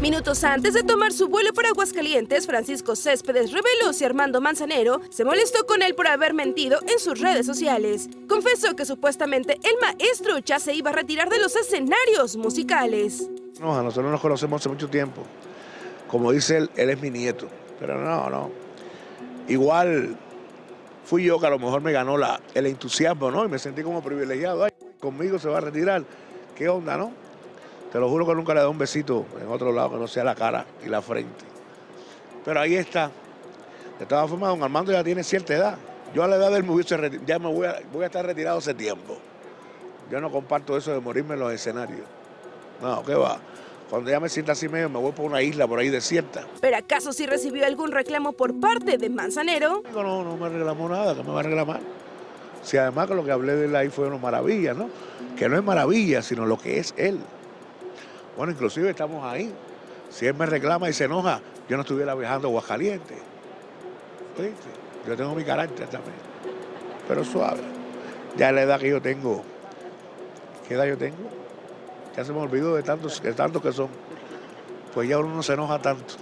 Minutos antes de tomar su vuelo para Aguascalientes, Francisco Céspedes reveló si Armando Manzanero se molestó con él por haber mentido en sus redes sociales. Confesó que supuestamente el maestro ya se iba a retirar de los escenarios musicales. No, nosotros nos conocemos hace mucho tiempo. Como dice él, él es mi nieto. Pero no, no. Igual fui yo que a lo mejor me ganó la, el entusiasmo, ¿no? Y me sentí como privilegiado. Conmigo se va a retirar. ¿Qué onda, no? Te lo juro que nunca le doy un besito en otro lado que no sea la cara y la frente. Pero ahí está. De todas formas, don Armando ya tiene cierta edad. Yo a la edad de él me hubiese reti- ya me voy a, voy a estar retirado hace tiempo. Yo no comparto eso de morirme en los escenarios. No, ¿qué va? Cuando ya me sienta así medio, me voy por una isla por ahí desierta. ¿Pero acaso si recibió algún reclamo por parte de Manzanero? Digo, no, no me reclamó nada, que me va a reclamar. Si además que lo que hablé de él ahí fue una maravilla, ¿no? Que no es maravilla, sino lo que es él. Bueno, inclusive estamos ahí. Si él me reclama y se enoja, yo no estuviera viajando a Aguascalientes. ¿Viste? Yo tengo mi carácter también. Pero suave. Ya la edad que yo tengo. ¿Qué edad yo tengo? Ya se me olvidó de tantos, de tantos que son. Pues ya uno no se enoja tanto.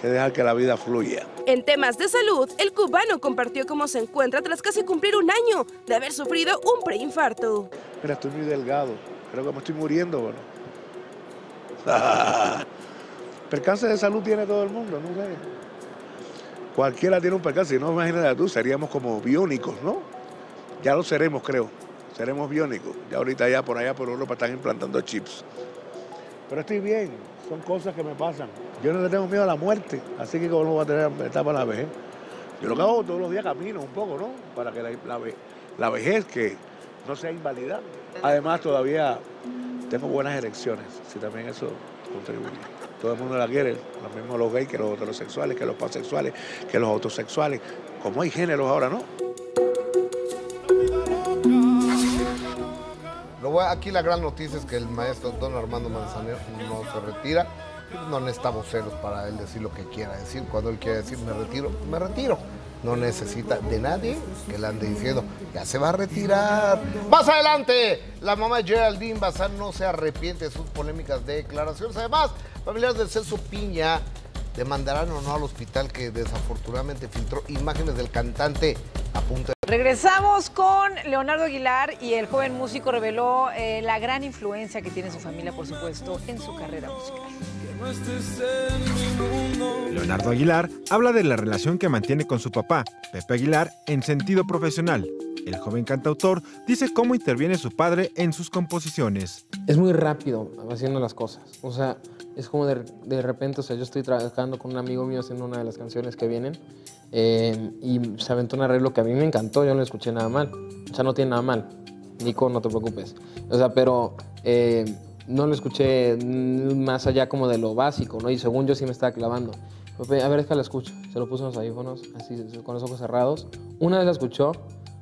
Que dejar que la vida fluya. En temas de salud, el cubano compartió cómo se encuentra tras casi cumplir un año de haber sufrido un preinfarto. Mira, estoy muy delgado. Creo que me estoy muriendo, bueno. Percance de salud tiene todo el mundo, no sé. Cualquiera tiene un percance, si no imagínate tú, seríamos como biónicos, ¿no? Ya lo seremos, creo. Seremos biónicos. Ya ahorita ya por allá por Europa están implantando chips. Pero estoy bien, son cosas que me pasan. Yo no le tengo miedo a la muerte, así que como no voy a tener etapa la vejez. Yo lo que hago todos los días camino un poco, ¿no? Para que la, la ve- la vejez que no sea invalidante. Además todavía tengo buenas elecciones, si también eso contribuye. Todo el mundo la quiere, lo mismo los gays que los heterosexuales, que los pansexuales, que los autosexuales. Como hay géneros ahora, ¿no? Aquí la gran noticia es que el maestro don Armando Manzanero no se retira. No necesitamos celos para él decir lo que quiera decir. Cuando él quiere decir me retiro, me retiro. No necesita de nadie que le ande diciendo, ya se va a retirar. Más adelante, la mamá Geraldine Bazán no se arrepiente de sus polémicas declaraciones. Además, familiares del Celso Piña demandarán o no al hospital que desafortunadamente filtró imágenes del cantante a punto de... Regresamos con Leonardo Aguilar y el joven músico reveló eh, la gran influencia que tiene su familia, por supuesto, en su carrera musical. Leonardo Aguilar habla de la relación que mantiene con su papá, Pepe Aguilar, en sentido profesional. El joven cantautor dice cómo interviene su padre en sus composiciones. Es muy rápido haciendo las cosas. O sea, es como de, repente, o sea, yo estoy trabajando con un amigo mío haciendo una de las canciones que vienen eh, y se aventó un arreglo que a mí me encantó, yo no escuché nada mal. O sea, no tiene nada mal. Nico, no te preocupes. O sea, pero eh, no lo escuché mm, más allá como de lo básico, ¿no? Y según yo sí me estaba clavando. A ver, es que la escucho. Se lo puso en los audífonos, así, con los ojos cerrados. Una vez la escuchó,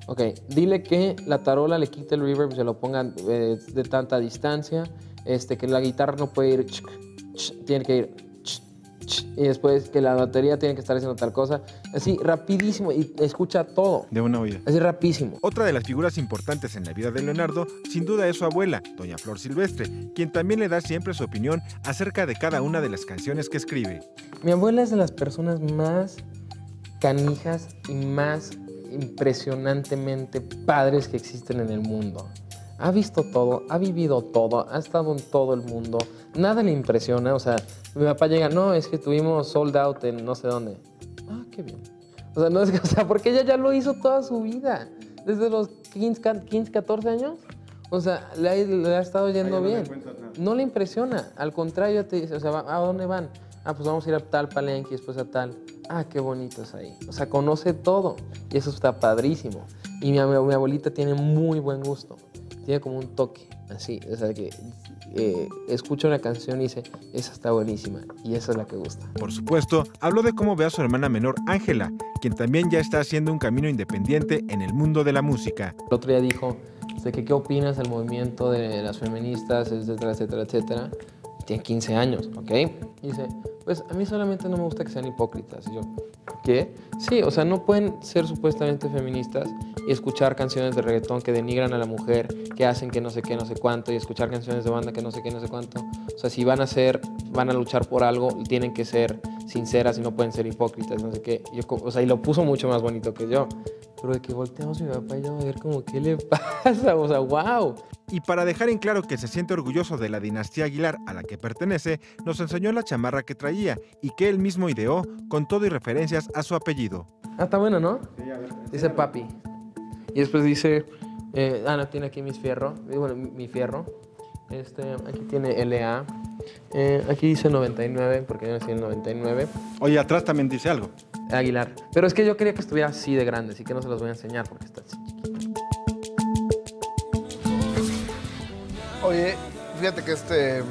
ok, dile que la tarola le quite el reverb, se lo pongan eh, de tanta distancia, este, que la guitarra no puede ir, tiene que ir, y después que la batería tiene que estar haciendo tal cosa, así rapidísimo y escucha todo. De una oída. Así rapidísimo. Otra de las figuras importantes en la vida de Leonardo, sin duda, es su abuela, doña Flor Silvestre, quien también le da siempre su opinión acerca de cada una de las canciones que escribe. Mi abuela es de las personas más canijas y más impresionantemente padres que existen en el mundo. Ha visto todo, ha vivido todo, ha estado en todo el mundo. Nada le impresiona. O sea, mi papá llega, no, es que tuvimos sold out en no sé dónde. Ah, qué bien. O sea, no es que, o sea, porque ella ya lo hizo toda su vida. Desde los 15, ca- 15 14 años. O sea, le ha, le ha estado yendo bien. No le impresiona. Al contrario, te dice, o sea, ¿a dónde van? Ah, pues vamos a ir a tal palenque, después a tal. Ah, qué bonito es ahí. O sea, conoce todo. Y eso está padrísimo. Y mi, mi abuelita tiene muy buen gusto. Tiene como un toque, así. O sea, que eh, escucha una canción y dice, esa está buenísima. Y esa es la que gusta. Por supuesto, habló de cómo ve a su hermana menor Ángela, quien también ya está haciendo un camino independiente en el mundo de la música. El otro día dijo, que, ¿qué opinas del movimiento de las feministas, etcétera, etcétera, etcétera? Tiene 15 años, ¿ok? Y dice, pues a mí solamente no me gusta que sean hipócritas. Y yo, ¿qué? Sí, o sea, no pueden ser supuestamente feministas y escuchar canciones de reggaetón que denigran a la mujer, que hacen que no sé qué, no sé cuánto, y escuchar canciones de banda que no sé qué, no sé cuánto. O sea, si van a ser, van a luchar por algo, tienen que ser sinceras y no pueden ser hipócritas, no sé qué. Yo, o sea, y lo puso mucho más bonito que yo. Pero de que volteamos mi papá y yo a ver como, ¿qué le pasa? O sea, wow. Y para dejar en claro que se siente orgulloso de la dinastía Aguilar a la que pertenece, nos enseñó la chamarra que traía y que él mismo ideó con todo y referencias a su apellido. Ah, está bueno, ¿no? Dice papi. Y después dice, eh, ah, no, tiene aquí mis fierro, eh, bueno, mi, mi fierro. Este, aquí tiene LA. Eh, aquí dice 99, porque yo nací en el 99. Oye, atrás también dice algo. Aguilar. Pero es que yo quería que estuviera así de grande, así que no se los voy a enseñar porque está así. Oye, fíjate que este,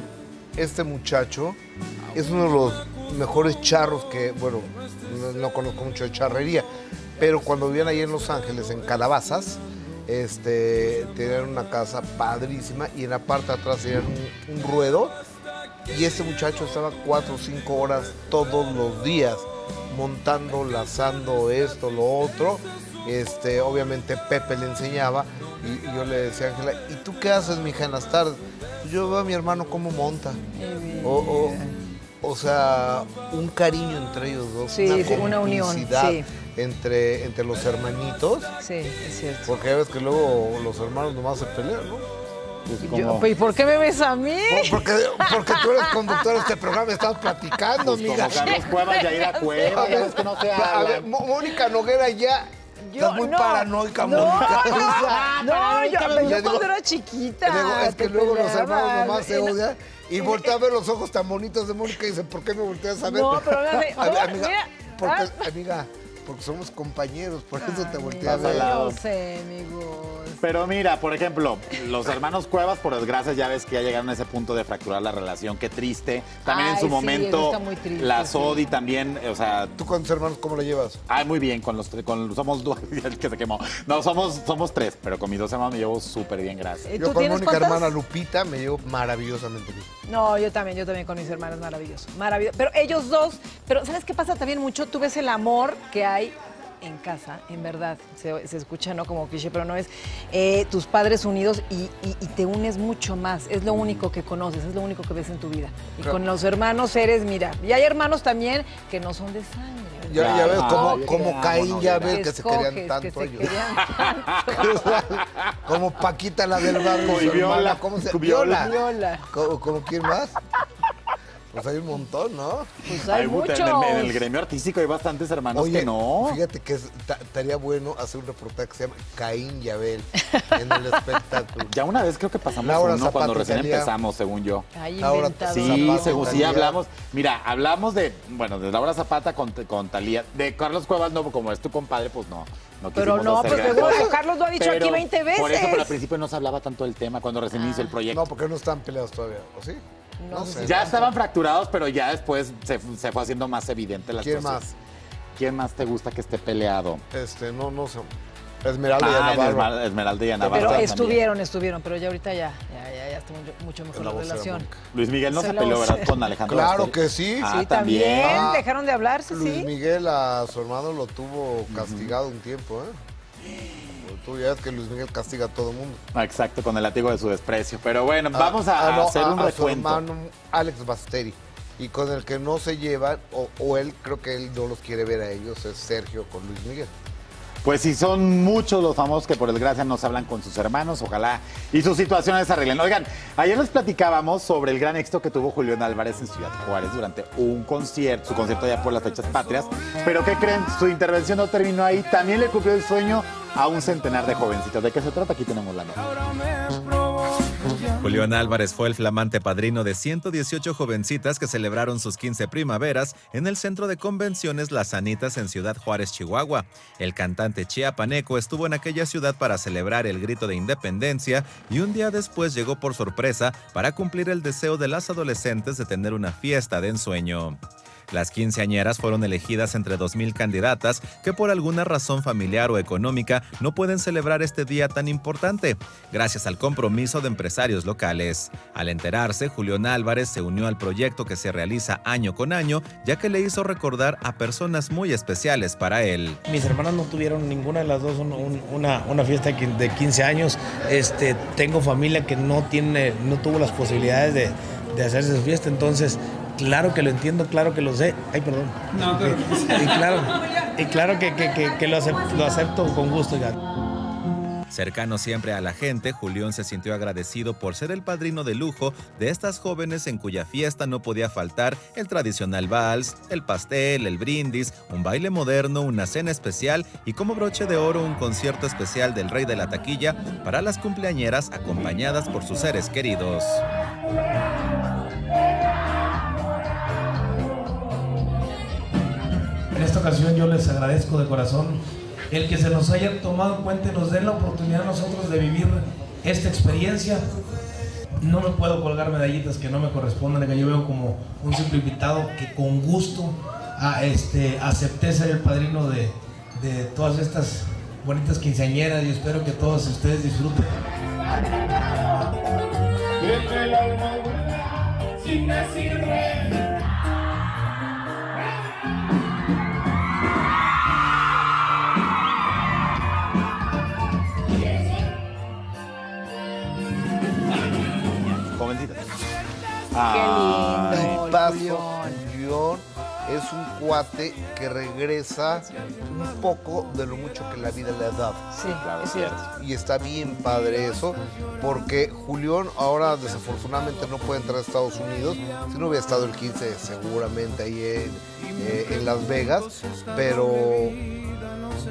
este muchacho es uno de los mejores charros que, bueno, no, no conozco mucho de charrería, pero cuando vivían ahí en Los Ángeles, en Calabazas, este, tenían una casa padrísima y en la parte de atrás tenían un, un ruedo y este muchacho estaba cuatro o cinco horas todos los días montando, lazando esto, lo otro. Este, obviamente Pepe le enseñaba y, y yo le decía a Ángela, ¿y tú qué haces, mija, en las tardes? Pues yo veo a mi hermano cómo monta. O, o- o sea, un cariño entre ellos dos. Sí, sí, una unión, sí. Entre, entre los hermanitos. Sí, es cierto. Porque ya ves que luego los hermanos nomás se pelean, ¿no? Yo- ¿Y por qué me ves a mí? Porque, porque tú eres conductor de este programa y estás platicando, Pues como amiga. Carlos Cuevas, Yaira Cuevas, A ves que no se a ver, Mónica Noguera ya. estás muy no, paranoica, no, Mónica. No, yo, Le yo digo- cuando era chiquita. Es que luego los hermanos nomás se odian. Y voltea a ver los ojos tan bonitos de Mónica y dice, ¿por qué me volteas a ver? No, pero hace- Ami- oh, amiga, mira, porque, ah. amiga, porque somos compañeros, por eso te volteé a lado. No sé, amigos. Pero mira, por ejemplo, los hermanos Cuevas, por desgracia, ya ves que ya llegaron a ese punto de fracturar la relación. Qué triste. También en su sí, momento, eso está muy triste, la sí. Sodi también, o sea... ¿Tú con tus hermanos cómo la llevas? Ay, muy bien, con los tres, con, somos dos, el que se quemó. No, somos, somos tres, pero con mis dos hermanos me llevo súper bien, gracias. ¿Y Yo con Mónica, cuántas? hermana Lupita, me llevo maravillosamente bien. No, yo también, yo también con mis hermanos, maravilloso, maravilloso. Pero ellos dos, pero ¿sabes qué pasa también mucho? Tú ves el amor que hay en casa, en verdad, se, se escucha, ¿no? Como cliché, pero no es, eh, tus padres unidos y, y- y te unes mucho más, es lo único que conoces, es lo único que ves en tu vida. Y Claro. con los hermanos eres, mira, y hay hermanos también que no son de sangre. Ya, ya ves como te Caín ya ves que se querían tanto que se ellos. querían tanto. como Paquita la del barrio. Y Viola. ¿Cómo se Viola. Viola. ¿Cómo, cómo quién más? Pues hay un montón, ¿no? Pues hay Ay, puta, muchos. en, el, en el gremio artístico hay bastantes hermanos Oye, que no. fíjate que es- ta- estaría bueno hacer un reportaje que se llama Caín y Abel en el espectáculo. Ya una vez creo que pasamos Laura uno cuando recién empezamos, según yo. Hay Laura. Sí, según, sí Talía. hablamos. Mira, hablamos de, bueno, de Laura Zapata con, con Talía. De Carlos Cuevas, no, como es tu compadre, pues no. no Pero no, hacer pues gran seguro cosa. que Carlos lo ha dicho Pero- aquí 20 veces. Por eso, pero al principio no se hablaba tanto del tema cuando recién inició el proyecto. No, porque no están peleados todavía, ¿o sí? No sé. ya estaban fracturados, pero ya después se, se fue haciendo más evidente la ¿Quién situación. ¿Quién más te gusta que esté peleado? Este, no, no sé. Esmeralda y Ah, Ana Esmeralda y Ana Pero también. estuvieron, estuvieron, pero ya ahorita ya, ya, ya, ya está mucho, mejor la relación. Luis Miguel no Se peleó, ¿verdad? Con Alejandro Claro Bastel. que sí. Ah, sí, también. Ah, Dejaron de hablarse, Luis sí. Miguel a su hermano lo tuvo castigado un tiempo, ¿eh? Tú ya ves que Luis Miguel castiga a todo el mundo. Ah, Exacto, con el látigo de su desprecio. Pero bueno, vamos a, Ah, no, hacer un a su recuento. hermano Alex Basteri. Y con el que no se llevan, o, o él, creo que él no los quiere ver a ellos, es Sergio con Luis Miguel. Pues sí, son muchos los famosos que por desgracia no se hablan con sus hermanos, ojalá y sus situaciones se arreglen. Oigan, ayer les platicábamos sobre el gran éxito que tuvo Julián Álvarez en Ciudad Juárez durante un concierto, su concierto ya por las fechas patrias. Pero ¿qué creen? Su intervención no terminó ahí, también le cumplió el sueño a un centenar de jovencitos. ¿De qué se trata? Aquí tenemos la nota. Julián Álvarez fue el flamante padrino de 118 jovencitas que celebraron sus 15 primaveras en el Centro de Convenciones Las Sanitas en Ciudad Juárez, Chihuahua. El cantante chiapaneco estuvo en aquella ciudad para celebrar el grito de independencia y un día después llegó por sorpresa para cumplir el deseo de las adolescentes de tener una fiesta de ensueño. Las quinceañeras fueron elegidas entre 2.000 candidatas que por alguna razón familiar o económica no pueden celebrar este día tan importante, gracias al compromiso de empresarios locales. Al enterarse, Julián Álvarez se unió al proyecto que se realiza año con año, ya que le hizo recordar a personas muy especiales para él. Mis hermanas no tuvieron ninguna de las dos un- un- una, una fiesta de 15 años. Este, tengo familia que no, tiene, no tuvo las posibilidades de, de hacerse su fiesta, entonces claro que lo entiendo, claro que lo sé. Ay, perdón. y claro, y claro que, que- que- que lo, acep- lo acepto con gusto. Ya. Cercano siempre a la gente, Julián se sintió agradecido por ser el padrino de lujo de estas jóvenes en cuya fiesta no podía faltar el tradicional vals, el pastel, el brindis, un baile moderno, una cena especial y como broche de oro un concierto especial del rey de la taquilla para las cumpleañeras acompañadas por sus seres queridos. En esta ocasión yo les agradezco de corazón el que se nos haya tomado en cuenta y nos den la oportunidad a nosotros de vivir esta experiencia. No me puedo colgar medallitas que no me corresponden, que yo veo como un simple invitado que con gusto a, este, acepté ser el padrino de, todas estas bonitas quinceañeras y espero que todos ustedes disfruten. Qué lindo, Ay, es un cuate que regresa un poco de lo mucho que la vida le ha dado. Sí, es cierto. Y está bien padre eso, porque Julián ahora desafortunadamente no puede entrar a Estados Unidos. Si no hubiera estado el 15 seguramente ahí en, eh, en Las Vegas, pero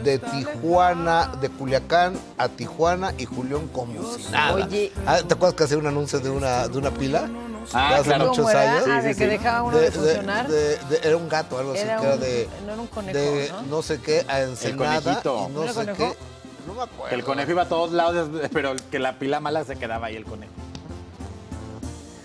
de Tijuana, de Culiacán a Tijuana y Julián como si nada. Oye. Ah, ¿Te acuerdas que hacía un anuncio de una, de una pila? Ah, De hace claro. muchos ¿Cómo era? años. Ah, de que dejaba uno de funcionar. de- de- era un gato, algo así, Era que era un- de, no era un conejo, de ¿no? sé qué, a Ensenada. conejito. y ¿No no era sé conejo? qué. No me acuerdo. Que el conejo iba a todos lados, pero que la pila mala se quedaba ahí el conejo.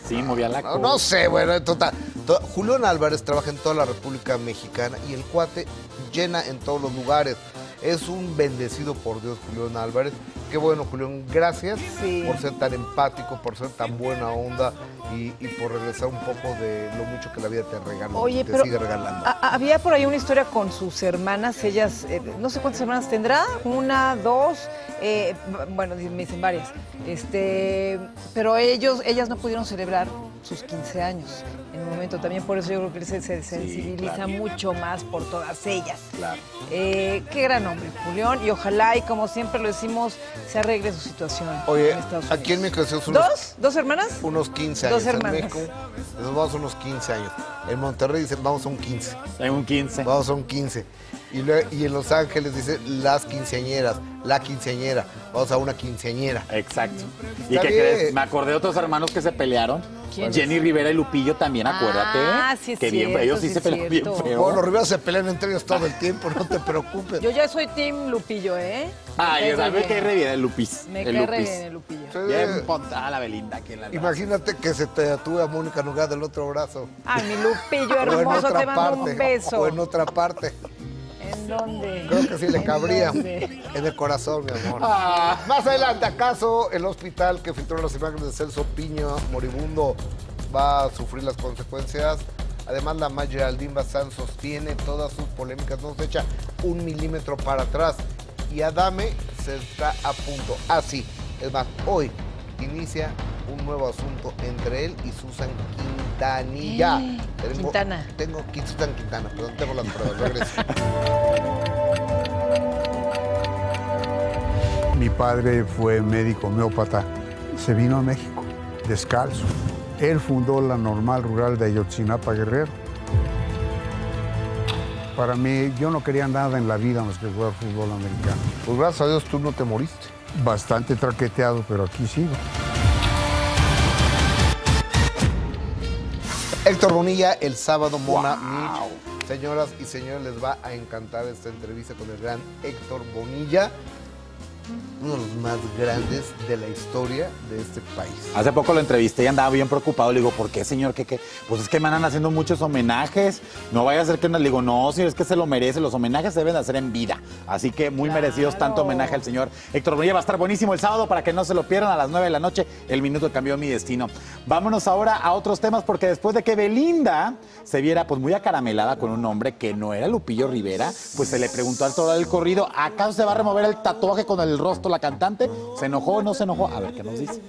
Sí, movía la No, no sé, bueno, en total. to- Julián Álvarez trabaja en toda la República Mexicana y el cuate llena en todos los lugares. Es un bendecido por Dios, Julián Álvarez. Qué bueno, Julián, gracias Sí. por ser tan empático, por ser tan buena onda y, y por regresar un poco de lo mucho que la vida te regala, Oye, te pero sigue regalando. a- había por ahí una historia con sus hermanas, ellas, eh, no sé cuántas hermanas tendrá, una, dos, eh, bueno, me dicen varias, este, pero ellos, ellas no pudieron celebrar sus 15 años en el momento, también por eso yo creo que él se, se sensibiliza claro. mucho más por todas ellas. Claro. Eh, qué gran hombre, Julián, y ojalá, y como siempre lo decimos, se arregle su situación Oye, en Estados Unidos. aquí en México unos, ¿Dos? ¿Dos hermanas? unos 15 años. Dos En hermanas. México nos vamos a unos 15 años. En Monterrey dicen vamos a un 15. Hay un 15. Vamos a un 15. Y, y en Los Ángeles dice las quinceañeras, la quinceañera. Vamos a una quinceañera. Exacto. ¿Y qué crees? Me acordé de otros hermanos que se pelearon. Jenny Rivera y Lupillo también, acuérdate. Ah, sí es que bien, cierto, ellos sí, sí se es pelearon bien feo. Bueno, los Rivera se pelean entre ellos todo el tiempo, no te preocupes. Yo ya soy Team Lupillo, ¿eh? Ay, Me o sea, cae me cae bien. re bien el Lupis. Me cae re bien el Lupillo. Sí. Bien pontada la Belinda aquí en la Imagínate que se te tatúe a Mónica en lugar del otro brazo. Ay, mi Lupillo O en hermoso, otra te mando parte. un beso. O en otra parte. ¿En dónde? Creo que sí le ¿En cabría. En el corazón, mi amor. Ah. Más adelante, ¿acaso el hospital que filtró las imágenes de Celso Piño, moribundo, va a sufrir las consecuencias? Además, la Maya Geraldine Bazán sostiene todas sus polémicas, no se echa un milímetro para atrás. Y Adame se está a punto. Así, es más, hoy inicia un nuevo asunto entre él y Susan Quintanilla. Eh, Quintana. Tengo Susan Quintana, perdón, tengo las pruebas, regreso. Mi padre fue médico homeópata. Se vino a México descalzo. Él fundó la normal rural de Ayotzinapa Guerrero. Para mí, yo no quería nada en la vida más que jugar fútbol americano. Pues gracias a Dios tú no te moriste. Bastante traqueteado, pero aquí sigo. Héctor Bonilla, el sábado, Mona Mitch. Señoras y señores, les va a encantar esta entrevista con el gran Héctor Bonilla, uno de los más grandes de la historia de este país. Hace poco lo entrevisté y andaba bien preocupado. Le digo, ¿por qué, señor? ¿Qué, qué? Pues es que me andan haciendo muchos homenajes. No vaya a ser que no. Le digo, no, señor, es que se lo merece. Los homenajes se deben de hacer en vida. Así que muy merecidos tanto homenaje al señor Héctor Bonilla. Va a estar buenísimo el sábado para que no se lo pierdan a las 9 de la noche. El minuto cambió mi destino. Vámonos ahora a otros temas porque después de que Belinda se viera pues muy acaramelada con un hombre que no era Lupillo Rivera, pues se le preguntó al toro del corrido, ¿acaso se va a remover el tatuaje con el rostro la cantante? ¿Se enojó o no se enojó? A ver qué nos dice.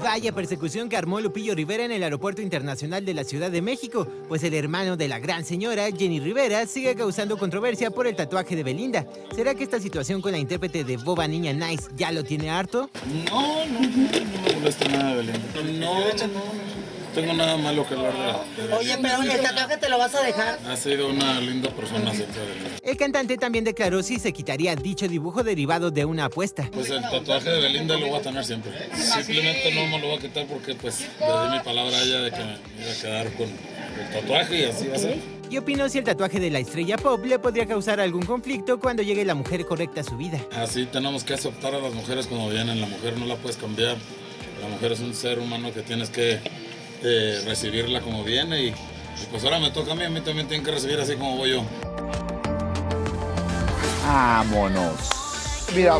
Vaya persecución que armó Lupillo Rivera en el Aeropuerto Internacional de la Ciudad de México, pues el hermano de la gran señora, Jenny Rivera, sigue causando controversia por el tatuaje de Belinda. ¿Será que esta situación con la intérprete de Boba Niña Nice ya lo tiene harto? No, no, no, no me molesta nada, Belinda. No, no, no. Tengo nada malo que hablar de de Oye, pero ¿y el tatuaje te lo vas a dejar? Ha sido una linda persona siempre. El cantante también declaró si se quitaría dicho dibujo derivado de una apuesta. Pues el tatuaje de Belinda lo voy a tener siempre. Simplemente no me lo voy a quitar porque pues le di mi palabra a ella de que me iba a quedar con el tatuaje y así va a ser. Y opinó si el tatuaje de la estrella pop le podría causar algún conflicto cuando llegue la mujer correcta a su vida. Así tenemos que aceptar a las mujeres cuando vienen. La mujer no la puedes cambiar. La mujer es un ser humano que tienes que eh, recibirla como viene y, y pues ahora me toca a mí. A mí también tienen que recibir así como voy yo. Vámonos. Mira,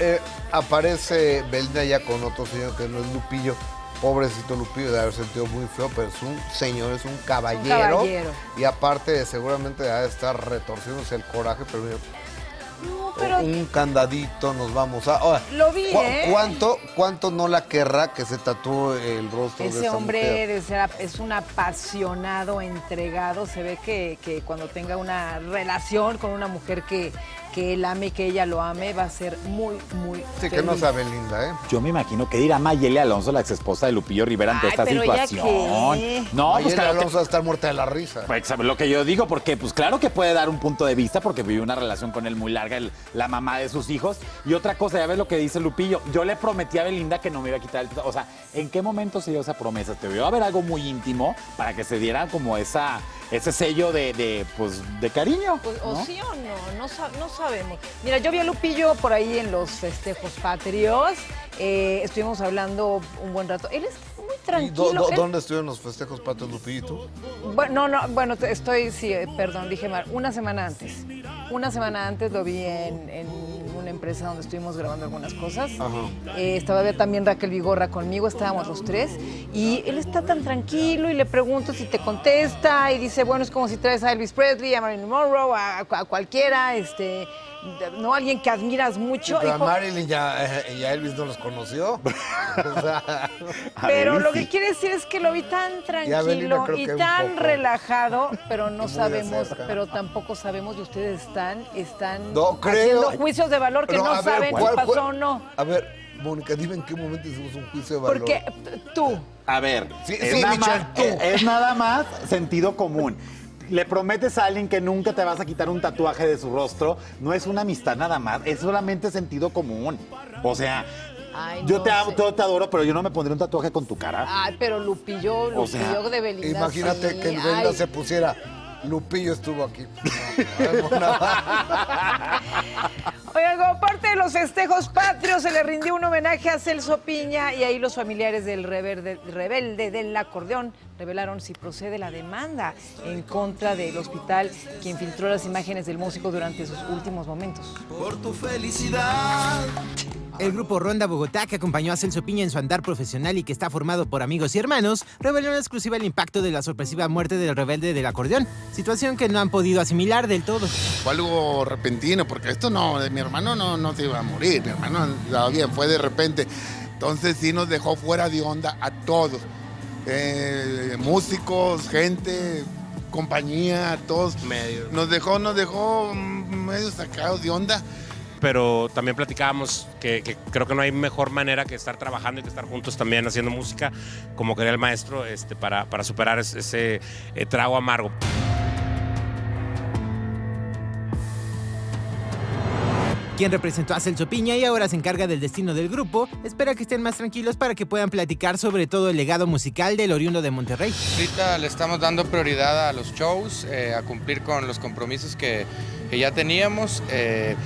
eh, aparece Belinda ya con otro señor que no es Lupillo. Pobrecito Lupillo de haber sentido muy feo, pero es un señor, es un caballero. caballero. Y aparte, seguramente ha de estar retorciéndose el coraje, pero mira, pero- un candadito, nos vamos a... ahora, Lo vi, ¿cu- ¿eh? ¿Cuánto, ¿Cuánto no la querrá que se tatúe el rostro de Ese esa hombre mujer? es un apasionado, entregado. Se ve que, que cuando tenga una relación con una mujer que, que él ame, que ella lo ame, va a ser muy, muy Sí, que no feliz. sabe linda, ¿eh? Yo me imagino que dirá Mayeli Alonso, la ex esposa de Lupillo Rivera, ante Ay, esta pero ¿ella situación. qué? No, pues Mayeli claro que- Alonso va a estar muerta de la risa. Pues ¿sabes lo que yo digo, porque pues claro que puede dar un punto de vista porque vivió una relación con él muy larga, el- la mamá de sus hijos. Y otra cosa, ya ves lo que dice Lupillo, yo le prometí a Belinda que no me iba a quitar el... O sea, ¿en qué momento se dio esa promesa? Te vio a haber algo muy íntimo para que se diera como esa, ese sello de, de, pues, de cariño. Pues, ¿no? O sí o no, no, sa- no sabemos. Mira, yo vi a Lupillo por ahí en los festejos patrios. eh, estuvimos hablando un buen rato. Él es muy ¿Y tranquilo. do- do- él- ¿Dónde estuvieron los festejos patos Lupillito? Bueno, no, no, bueno, estoy, sí, eh, perdón, dije mal, una semana antes. Una semana antes lo vi en, en una empresa donde estuvimos grabando algunas cosas. Eh, estaba también Raquel Vigorra conmigo, estábamos los tres, y él está tan tranquilo y le pregunto si te contesta y dice, bueno, es como si traes a Elvis Presley, a Marilyn Monroe, a, a cualquiera, este, no alguien que admiras mucho. Pero a Marilyn y a, y a Elvis no los conoció. O sea, Pero lo que quiere decir es que lo vi tan tranquilo y tan poco. relajado, pero no sabemos, cerca. pero tampoco sabemos y ustedes están, están No creo. haciendo juicios de valor que no ver, saben ¿cuál si pasó fue? o no. A ver, Mónica, dime en qué momento hicimos un juicio de valor. Porque tú, A ver, Sí, es, sí, nada Michelle, más, tú. es- es nada más sentido común. Le prometes a alguien que nunca te vas a quitar un tatuaje de su rostro, no es una amistad nada más, es solamente sentido común. O sea, Ay, yo no te amo, sé. yo te adoro, pero yo no me pondré un tatuaje con tu cara. ay, pero Lupillo, Lupillo O sea, de Belinda. Imagínate sí, que el Belinda se pusiera. Lupillo estuvo aquí. Oigan, como parte de los festejos patrios se le rindió un homenaje a Celso Piña y ahí los familiares del rebelde, rebelde del acordeón revelaron si procede la demanda en contra del hospital quien filtró las imágenes del músico durante sus últimos momentos. Por tu felicidad. El grupo Ronda Bogotá, que acompañó a Celso Piña en su andar profesional y que está formado por amigos y hermanos, reveló en exclusiva el impacto de la sorpresiva muerte del rebelde del acordeón, situación que no han podido asimilar del todo. Fue algo repentino, porque esto no, de mi hermano no, no se iba a morir, mi hermano estaba bien, fue de repente. Entonces sí nos dejó fuera de onda a todos, Eh, músicos, gente, compañía, todos. Medio. Nos dejó, nos dejó medio sacados de onda. pero también platicábamos que, que creo que no hay mejor manera que estar trabajando y que estar juntos también haciendo música, como quería el maestro, este, para, para superar ese, ese, eh, trago amargo. Quien representó a Celso Piña y ahora se encarga del destino del grupo, espera que estén más tranquilos para que puedan platicar sobre todo el legado musical del oriundo de Monterrey. Ahorita le estamos dando prioridad a los shows, eh, a cumplir con los compromisos que, que ya teníamos. eh,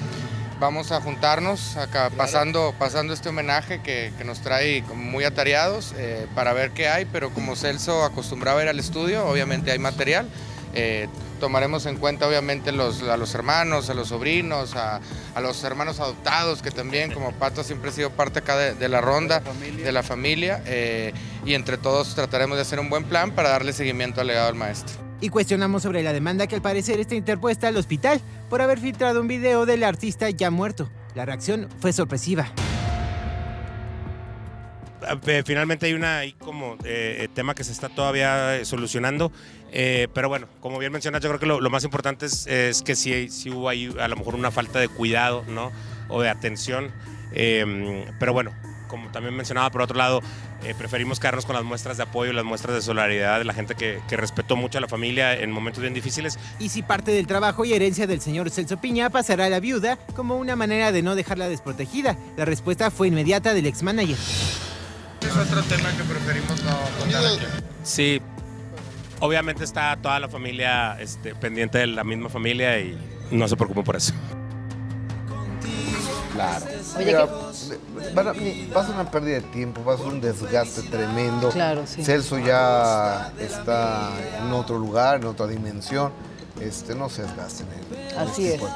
vamos a juntarnos acá pasando, pasando este homenaje que, que nos trae muy atareados eh, para ver qué hay, pero como Celso acostumbraba a ir al estudio, obviamente hay material. Tomaremos en cuenta obviamente los, a los hermanos, a los sobrinos, a, a los hermanos adoptados, que también como Pato siempre ha sido parte acá de, de la ronda, de la familia, eh, y entre todos trataremos de hacer un buen plan para darle seguimiento al legado del maestro. Y cuestionamos sobre la demanda que al parecer está interpuesta al hospital por haber filtrado un video del artista ya muerto. La reacción fue sorpresiva. Eh, Finalmente hay una hay como eh, tema que se está todavía eh, solucionando, eh, pero bueno, como bien mencionas, yo creo que lo, más importante es, que sí hubo ahí a lo mejor una falta de cuidado, ¿no? O de atención, eh, pero bueno, como también mencionaba por otro lado, eh, preferimos quedarnos con las muestras de apoyo, las muestras de solidaridad de la gente que, que respetó mucho a la familia en momentos bien difíciles. Y si parte del trabajo y herencia del señor Celso Piña pasará a la viuda como una manera de no dejarla desprotegida. La respuesta fue inmediata del ex manager. Es otro tema que preferimos no contar aquí. Sí, obviamente está toda la familia este, pendiente de la misma familia y no se preocupen por eso. Claro. Oye, Mira, van a- va a ser una pérdida de tiempo, va a ser un desgaste tremendo. Claro, sí. Celso ya está en otro lugar, en otra dimensión. Este, no se desgasten. en Así este es.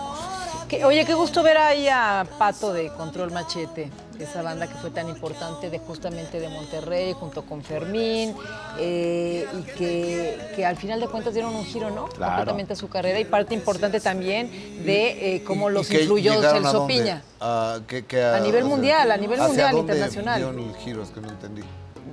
Que- oye, qué gusto ver ahí a Pato de Control Machete, esa banda que fue tan importante de justamente de Monterrey, junto con Fermín, eh, y que, que al final de cuentas dieron un giro, ¿no? Claro. Completamente a su carrera y parte importante también de eh, cómo los ¿Y que influyó Celso? Piña. A, que- que A nivel mundial, a nivel ¿hacia mundial, internacional. dieron el giro? Es que no entendí.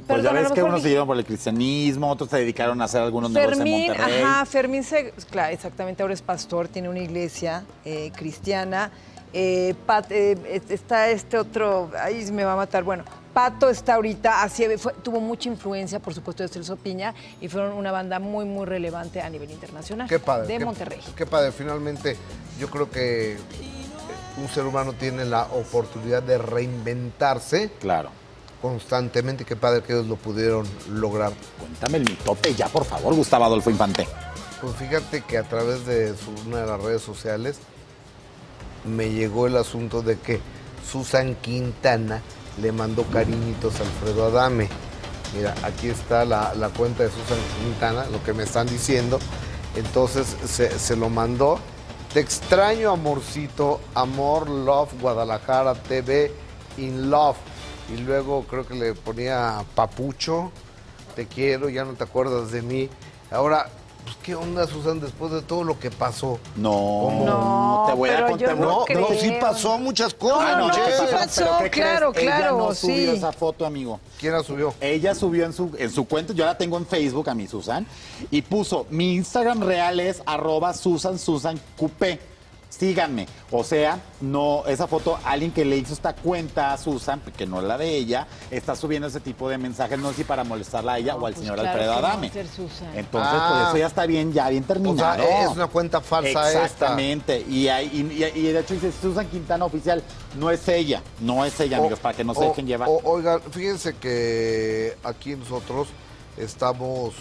Pues ya ves que unos se dieron por el cristianismo, otros se dedicaron a hacer algunos negocios en Fermín, Monterrey. ajá, Fermín se, claro, exactamente, ahora es pastor, tiene una iglesia eh, cristiana. Eh, Pat- eh, es- está este otro, ahí me va a matar, bueno, Pato está ahorita, así, fue- tuvo mucha influencia, por supuesto, de Celso Piña, y fueron una banda muy, muy relevante a nivel internacional. Qué padre. De qué- Monterrey. Qué padre. Finalmente, yo creo que un ser humano tiene la oportunidad de reinventarse. Claro. Constantemente. Qué padre que ellos lo pudieron lograr. Cuéntame el mitote ya, por favor, Gustavo Adolfo Infante. Pues fíjate que a través de una de las redes sociales me llegó el asunto de que Susan Quintana le mandó cariñitos a Alfredo Adame. Mira, aquí está la, la cuenta de Susan Quintana, lo que me están diciendo. Entonces se, se lo mandó. Te extraño, amorcito. Amor, love, Guadalajara TV, in love. Y luego creo que le ponía papucho. Te quiero, ya no te acuerdas de mí. Ahora, pues, ¿qué onda, Susan, después de todo lo que pasó? No, No, te voy a contar. no No, sí pasó muchas cosas. No, no, ¿qué sí pasó? pasó, ¿Pero qué crees? claro, Ella claro, no subió sí. esa foto, amigo. ¿Quién la subió? Ella subió en su, en su cuenta, yo la tengo en Facebook a mi Susan, y puso, mi Instagram real es arroba Susan Susan Coupé. Síganme. O sea, no, esa foto, alguien que le hizo esta cuenta a Susan, que no es la de ella, está subiendo ese tipo de mensajes, no sé si para molestarla a ella o al Pues señor claro Alfredo no Adame. ser Susan. Entonces, Ah. pues eso ya está bien, ya bien O sea, terminado. es una cuenta falsa esta. Exactamente. Y, hay- y, de hecho dice Susan Quintana oficial. No es ella, no es ella, O- amigos, para que no se o- dejen llevar. o- oigan, fíjense que aquí nosotros estamos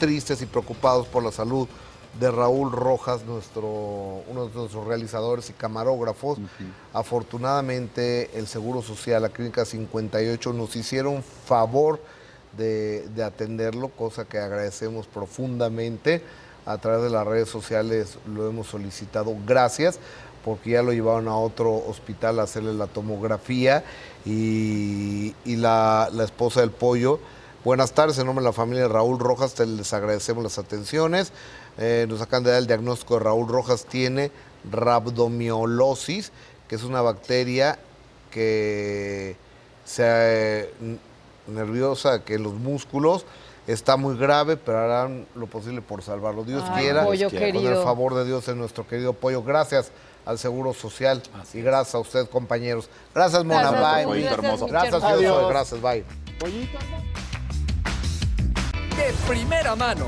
tristes y preocupados por la salud de Raúl Rojas, nuestro, uno de nuestros realizadores y camarógrafos. Afortunadamente, el Seguro Social, la Clínica 58, nos hicieron favor de, de atenderlo, cosa que agradecemos profundamente. A través de las redes sociales lo hemos solicitado. Gracias porque ya lo llevaron a otro hospital a hacerle la tomografía y, y la, la esposa del pollo. Buenas tardes, en nombre de la familia de Raúl Rojas, te les agradecemos las atenciones. Eh, nos acaban de dar el diagnóstico de Raúl Rojas, tiene rabdomiolosis, que es una bacteria que se eh, nerviosa, que en los músculos está muy grave, pero harán lo posible por salvarlo. Dios Ay, quiera, pollo con el favor de Dios en nuestro querido pollo. Gracias al Seguro Social y gracias a usted, compañeros. Gracias, Mona. Gracias, bye. Pollito hermoso. Gracias, soy. Adiós. Gracias, bye. De primera mano.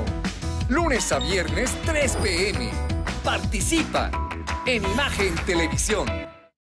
Lunes a viernes, 3 p.m. Participa en Imagen Televisión.